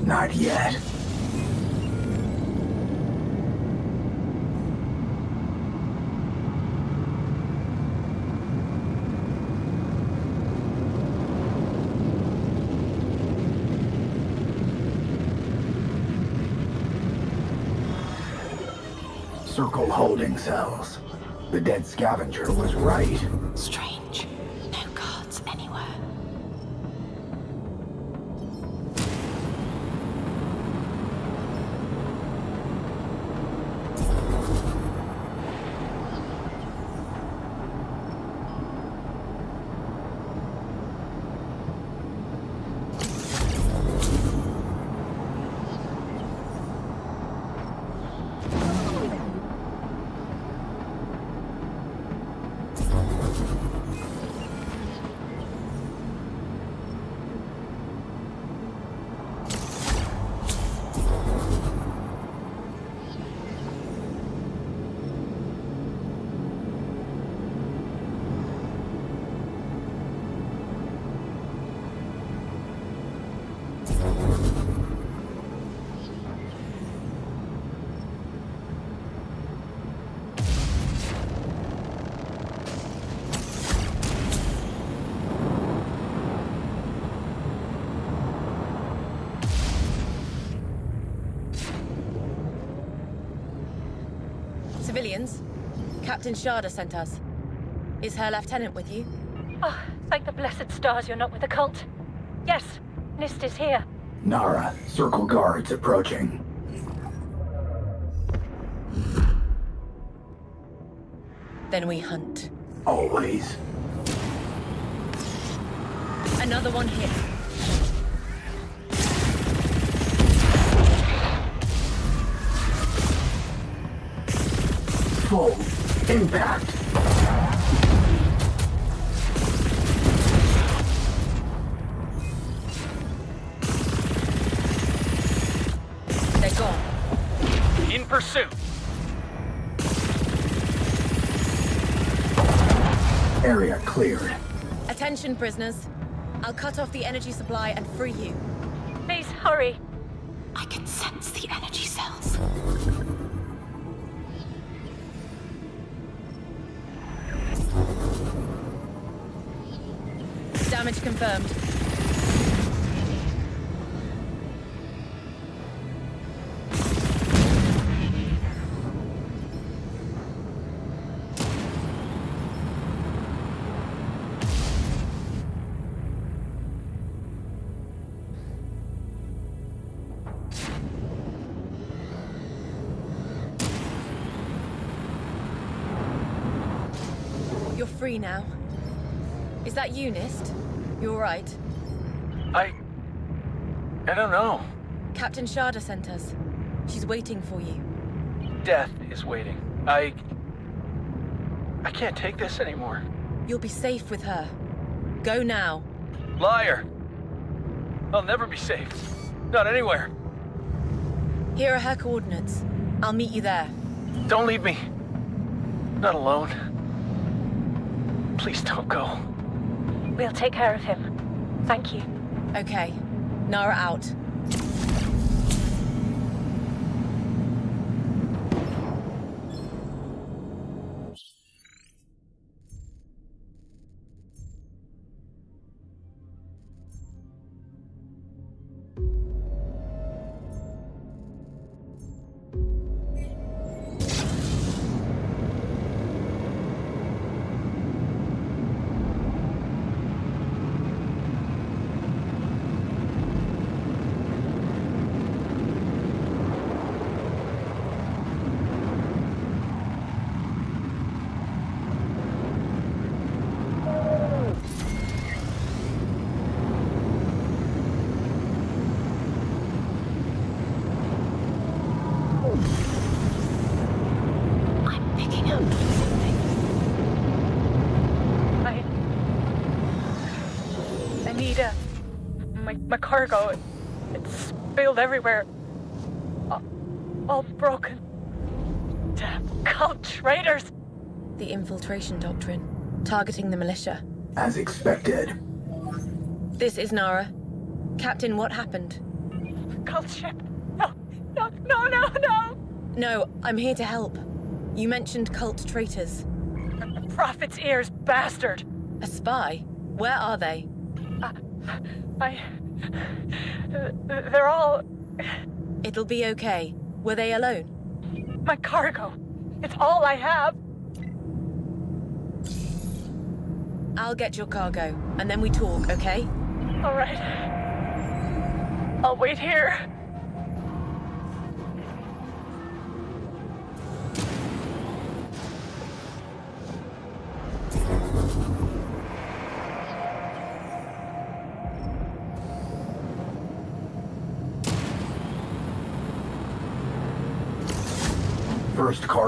Speaker 1: Not yet. Circle holding cells. The dead scavenger was right.
Speaker 5: Strange.
Speaker 2: Captain Sharda sent us. Is her lieutenant with you?
Speaker 7: Oh, thank the blessed stars you're not with the cult. Yes, Nist is here.
Speaker 1: Nara, circle guards approaching.
Speaker 2: Then we hunt.
Speaker 1: Always.
Speaker 2: Another one hit.
Speaker 1: Full impact.
Speaker 2: They're gone.
Speaker 9: In pursuit.
Speaker 1: Area cleared.
Speaker 2: Attention, prisoners. I'll cut off the energy supply and free you.
Speaker 7: Please, hurry.
Speaker 5: I can sense the energy
Speaker 2: that you, Nist? You alright?
Speaker 9: I... I don't know.
Speaker 2: Captain Sharda sent us. She's waiting for you.
Speaker 9: Death is waiting. I... I can't take this anymore.
Speaker 2: You'll be safe with her. Go now.
Speaker 9: Liar! I'll never be safe. Not anywhere.
Speaker 2: Here are her coordinates. I'll meet you there.
Speaker 9: Don't leave me. Not alone. Please don't go.
Speaker 7: We'll take care of him. Thank you.
Speaker 2: Okay. Nara out.
Speaker 10: My, my cargo. It's spilled everywhere. All, all broken. Damn cult traitors!
Speaker 2: The infiltration doctrine. Targeting the militia.
Speaker 1: As expected.
Speaker 2: This is Nara. Captain, what happened?
Speaker 10: Cult ship! No, no, no, no, no!
Speaker 2: No, I'm here to help. You mentioned cult traitors.
Speaker 10: Prophet's ears, bastard!
Speaker 2: A spy? Where are they?
Speaker 10: I. They're all.
Speaker 2: It'll be okay. Were they alone?
Speaker 10: My cargo. It's all I have.
Speaker 2: I'll get your cargo, and then we talk, okay?
Speaker 10: All right. I'll wait here.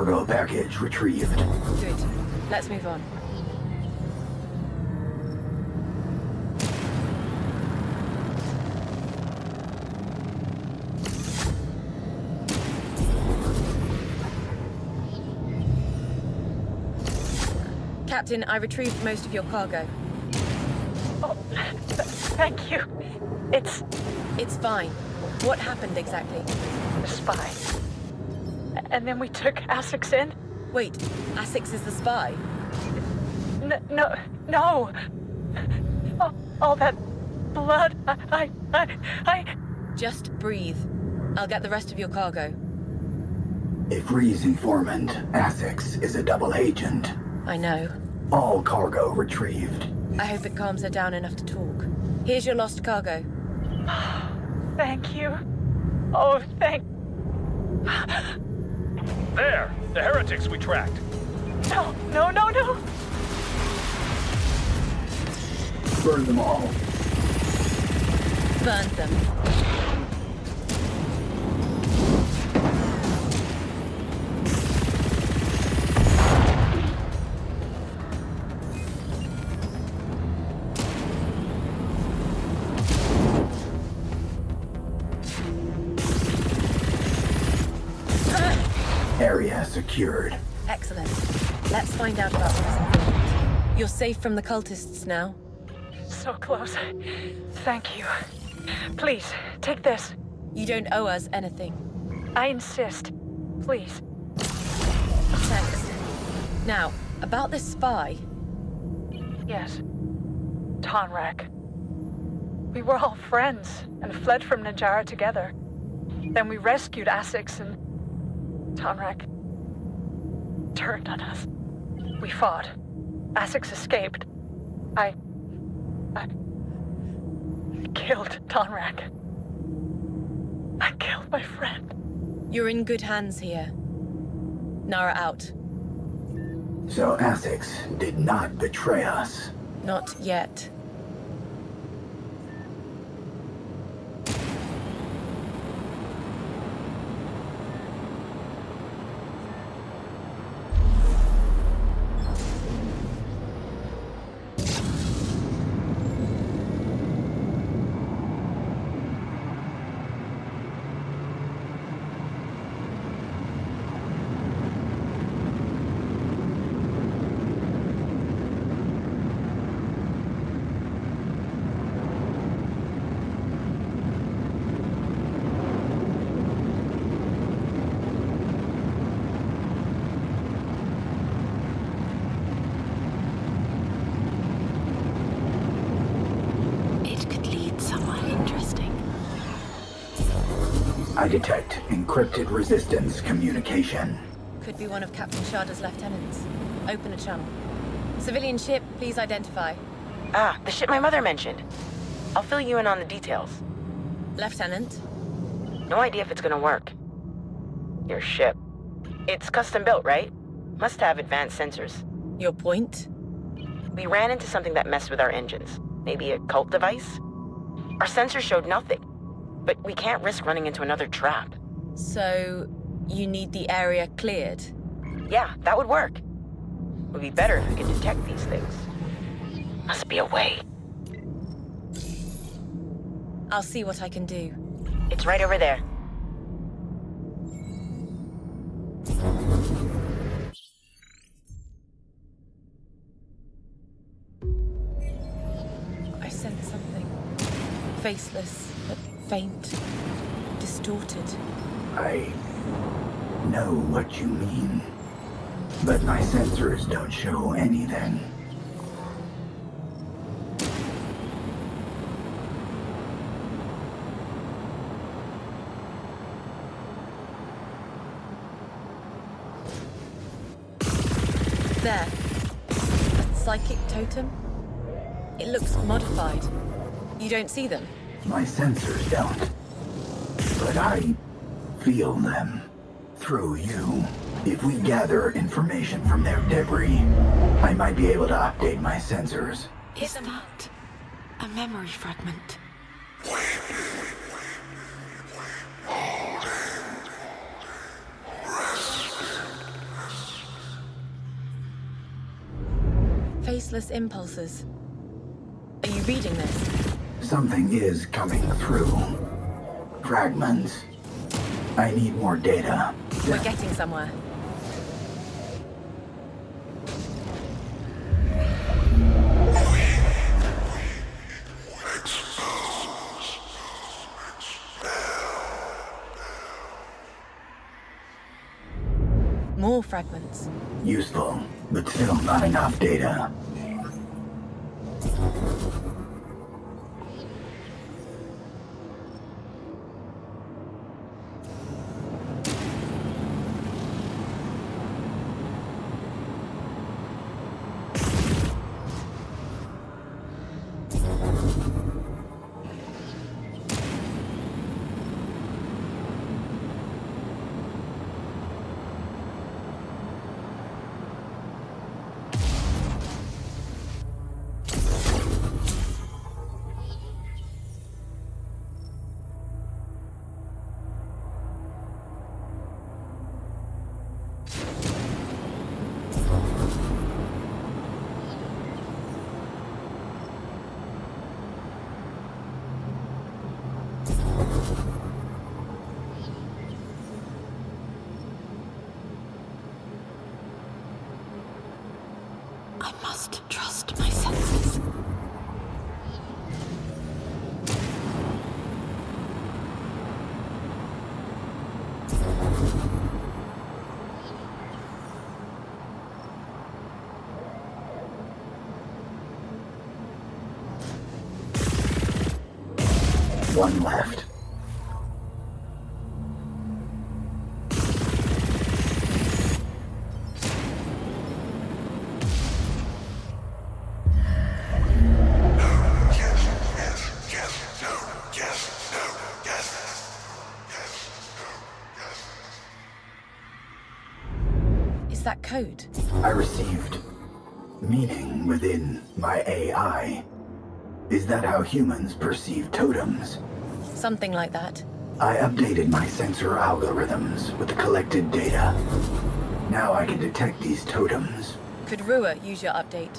Speaker 1: Cargo package retrieved.
Speaker 2: Good. Let's move on. Captain, I retrieved most of your cargo.
Speaker 10: Oh, thank you. It's
Speaker 2: It's fine. What happened exactly?
Speaker 10: a spy. And then we took Essex in.
Speaker 2: Wait, Essex is the spy?
Speaker 10: N- no, no. All, all that blood. I, I, I, I.
Speaker 2: Just breathe. I'll get the rest of your cargo.
Speaker 1: A Freeze informant, Essex, is a double agent.
Speaker 2: I know.
Speaker 1: All cargo retrieved.
Speaker 2: I hope it calms her down enough to talk. Here's your lost cargo.
Speaker 10: Thank you. Oh, thank.
Speaker 9: There! The heretics we tracked.
Speaker 10: No, no, no, no.
Speaker 1: Burn them all.
Speaker 2: Burn them. Safe from the cultists now.
Speaker 10: So close. Thank you. Please, take this.
Speaker 2: You don't owe us anything.
Speaker 10: I insist. Please.
Speaker 2: Thanks. Now, about this spy.
Speaker 10: Yes. Tonrak. We were all friends and fled from Najara together. Then we rescued Essex and Tonrak turned on us. We fought. Essex escaped. I. I. killed Tonrak. I killed my friend.
Speaker 2: You're in good hands here. Nara out.
Speaker 1: So Essex did not betray us.
Speaker 2: Not yet.
Speaker 5: It could lead somewhere interesting.
Speaker 1: I detect encrypted resistance communication.
Speaker 2: Could be one of Captain Sharda's lieutenants. Open a channel. Civilian ship, please identify.
Speaker 3: Ah, the ship my mother mentioned. I'll fill you in on the details.
Speaker 2: Lieutenant?
Speaker 3: No idea if it's gonna work. Your ship. It's custom built, right? Must have advanced sensors.
Speaker 2: Your point?
Speaker 3: We ran into something that messed with our engines. Maybe a cult device? Our sensors showed nothing. But we can't risk running into another trap.
Speaker 2: So, you need the area cleared?
Speaker 3: Yeah, that would work. It Would be better if we could detect these things. Must be a way.
Speaker 2: I'll see what I can do.
Speaker 3: It's right over there.
Speaker 2: I sense something. Faceless, faint. Distorted.
Speaker 1: I know what you mean, but my sensors don't show anything.
Speaker 2: There. A psychic totem? It looks modified. You don't see them?
Speaker 1: My sensors don't. But I feel them through you. If we gather information from their debris, I might be able to update my sensors.
Speaker 5: Is that a memory fragment?
Speaker 2: Faceless impulses. Are you reading this?
Speaker 1: Something is coming through. Fragments. I need more data.
Speaker 2: We're getting somewhere. More fragments.
Speaker 1: Useful, but still not enough data. One left.
Speaker 2: Is that code?
Speaker 1: I received meaning within my AI. Is that how humans perceive totems?
Speaker 2: Something like that.
Speaker 1: I updated my sensor algorithms with the collected data. Now I can detect these totems.
Speaker 2: Could Rua use your update?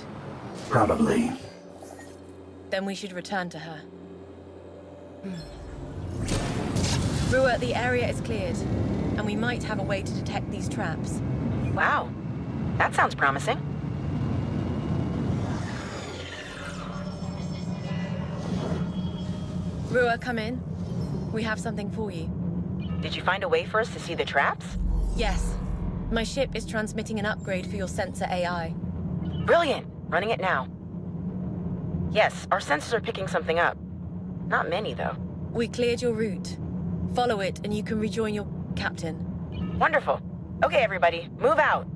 Speaker 1: Probably.
Speaker 2: Then we should return to her. Hmm. Rua, the area is cleared, and we might have a way to detect these traps.
Speaker 3: Wow. That sounds promising.
Speaker 2: Rua, come in. We have something for you.
Speaker 3: Did you find a way for us to see the traps?
Speaker 2: Yes. My ship is transmitting an upgrade for your sensor AI.
Speaker 3: Brilliant! Running it now. Yes, our sensors are picking something up. Not many, though.
Speaker 2: We cleared your route. Follow it, and you can rejoin your captain.
Speaker 3: Wonderful. Okay, everybody, move out.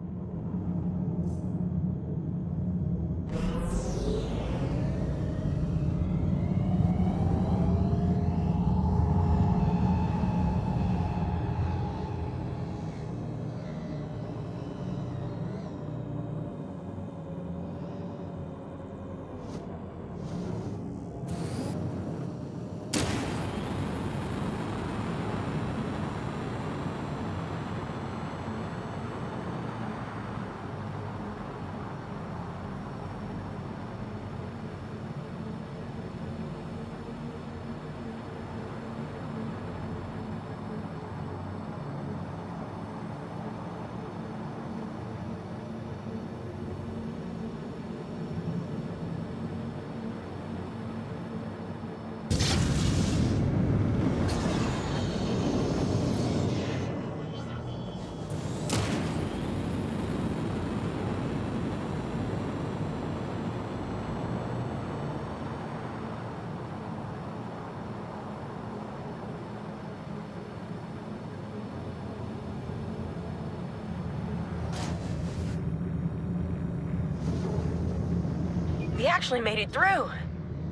Speaker 3: Actually made it through.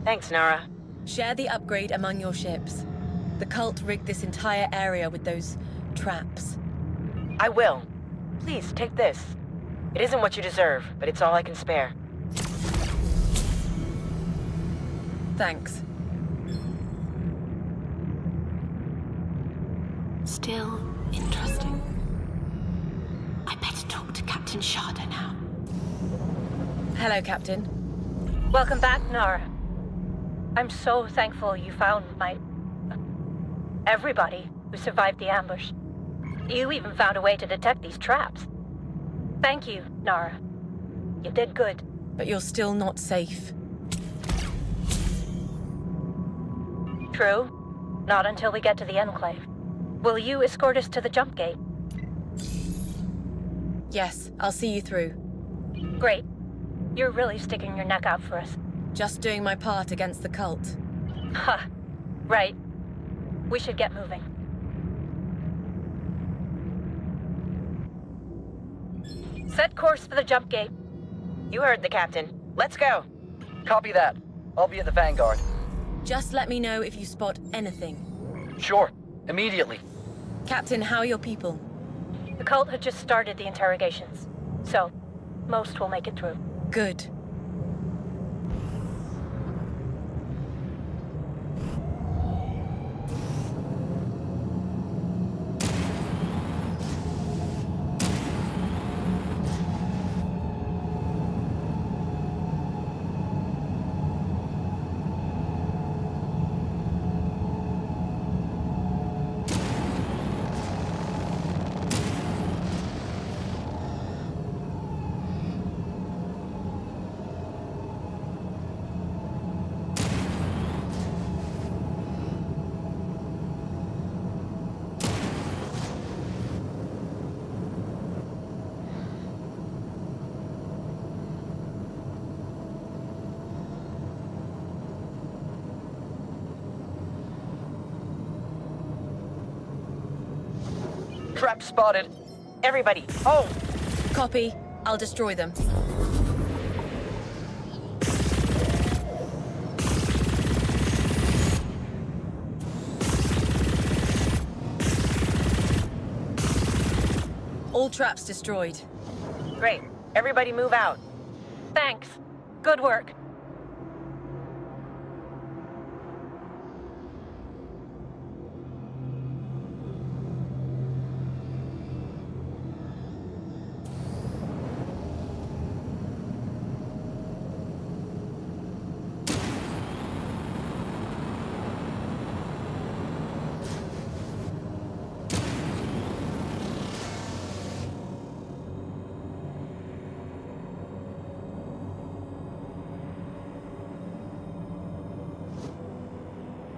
Speaker 3: Thanks, Nara.
Speaker 2: Share the upgrade among your ships. The cult rigged this entire area with those traps.
Speaker 3: I will. Please, take this. It isn't what you deserve, but it's all I can spare.
Speaker 2: Thanks.
Speaker 5: Still interesting. I better talk to Captain Sharda now.
Speaker 2: Hello, Captain.
Speaker 7: Welcome back, Nara. I'm so thankful you found my... everybody who survived the ambush. You even found a way to detect these traps. Thank you, Nara. You did good.
Speaker 2: But you're still not safe.
Speaker 7: True. Not until we get to the Enclave. Will you escort us to the jump gate?
Speaker 2: Yes, I'll see you through.
Speaker 7: Great. You're really sticking your neck out for us.
Speaker 2: Just doing my part against the cult.
Speaker 7: Ha. Right. We should get moving. Set course for the jump gate.
Speaker 3: You heard the captain. Let's go.
Speaker 8: Copy that. I'll be at the Vanguard.
Speaker 2: Just let me know if you spot anything.
Speaker 8: Sure. Immediately.
Speaker 2: Captain, how are your people?
Speaker 7: The cult had just started the interrogations. So, most will make it through.
Speaker 2: Good.
Speaker 8: Trap spotted.
Speaker 3: Everybody, hold!
Speaker 2: Copy. I'll destroy them. All traps destroyed.
Speaker 3: Great. Everybody move out.
Speaker 7: Thanks. Good work.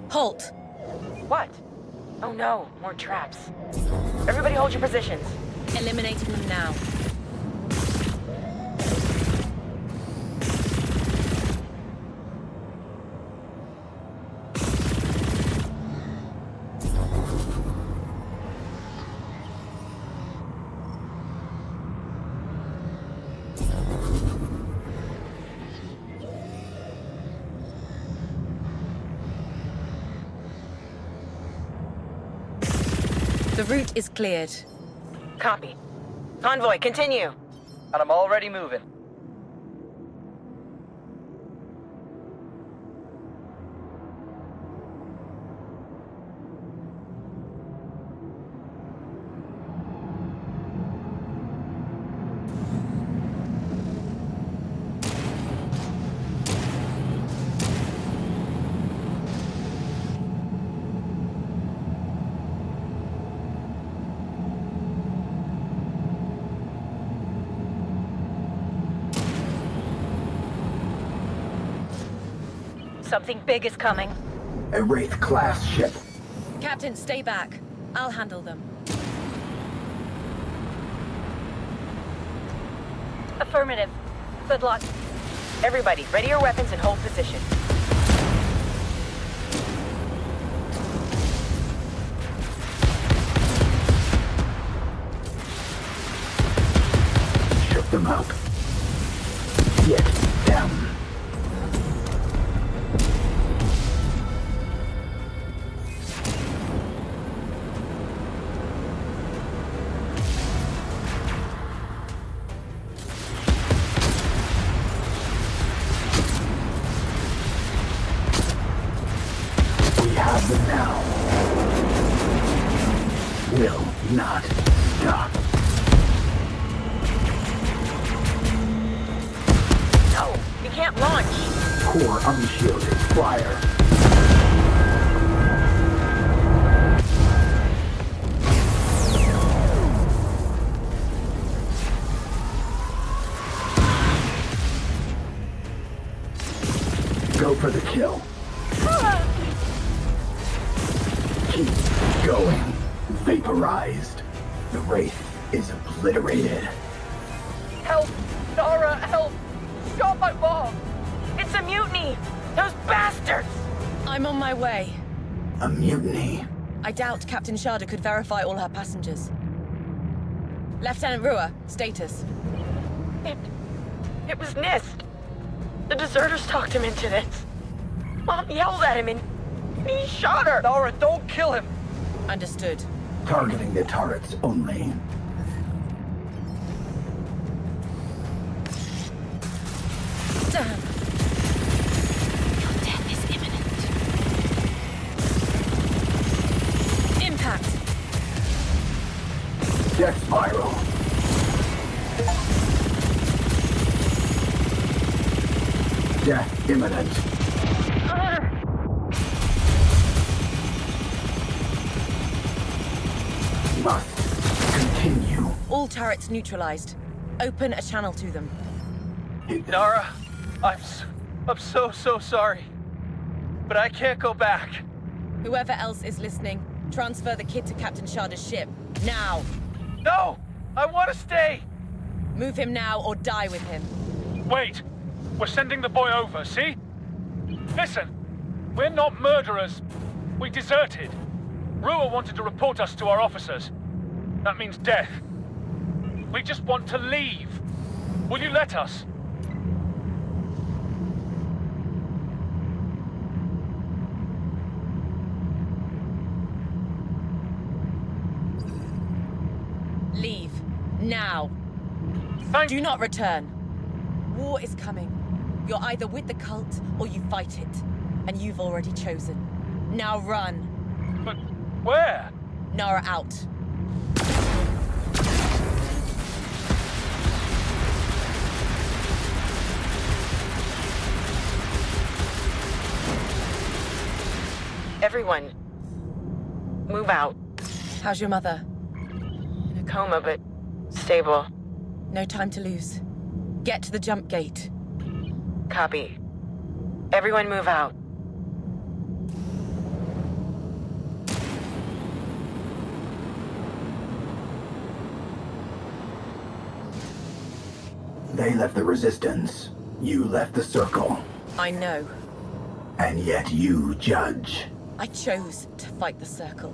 Speaker 2: Halt!
Speaker 3: What? Oh no, more traps. Everybody hold your positions.
Speaker 2: Eliminating them now. Route is cleared.
Speaker 3: Copy. Convoy, continue.
Speaker 8: And I'm already moving.
Speaker 7: Something big is coming.
Speaker 1: A Wraith-class ship.
Speaker 2: Captain, stay back. I'll handle them.
Speaker 7: Affirmative. Good luck.
Speaker 3: Everybody, ready your weapons and hold position.
Speaker 1: Shook them up.
Speaker 2: Captain Sharda could verify all her passengers. Lieutenant Rua, status.
Speaker 3: It, it was Nist. The deserters talked him into this. Mom yelled at him and he shot her.
Speaker 8: Nara, don't kill him.
Speaker 2: Understood.
Speaker 1: Targeting the turrets only. Death imminent. Must continue.
Speaker 2: All turrets neutralized. Open a channel to them.
Speaker 16: Nara, I'm so, I'm so, so sorry. But I can't go back.
Speaker 2: Whoever else is listening, transfer the kid to Captain Sharda's ship. Now!
Speaker 16: No! I want to stay!
Speaker 2: Move him now or die with him.
Speaker 9: Wait! We're sending the boy over, see? Listen! We're not murderers. We deserted. Rua wanted to report us to our officers. That means death. We just want to leave. Will you let us?
Speaker 2: Leave. Now.
Speaker 9: Thank
Speaker 2: Do not return. War is coming. You're either with the cult or you fight it. And you've already chosen. Now run.
Speaker 9: But where?
Speaker 2: Nara out.
Speaker 3: Everyone, move out.
Speaker 2: How's your mother?
Speaker 3: In a coma, but stable.
Speaker 2: No time to lose. Get to the jump gate.
Speaker 3: Copy. Everyone move out.
Speaker 1: They left the Resistance. You left the Circle.
Speaker 2: I know.
Speaker 1: And yet you judge.
Speaker 2: I chose to fight the Circle.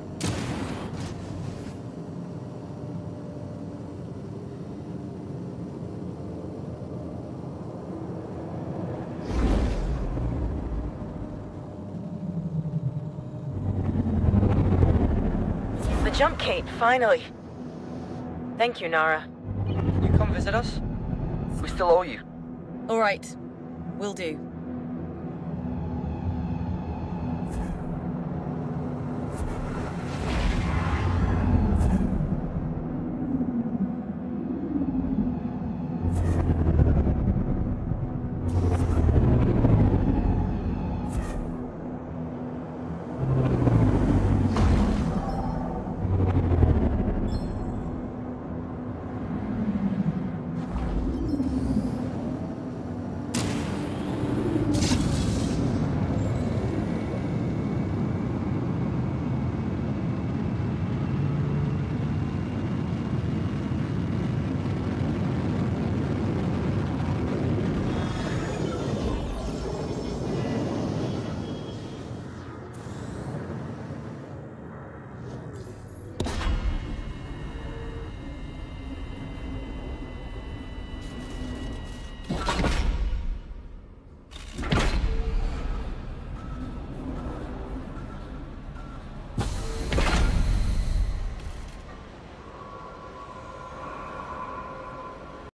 Speaker 3: The jump gate, finally. Thank you, Nara.
Speaker 8: You come visit us? We still owe you.
Speaker 2: All right. Will do.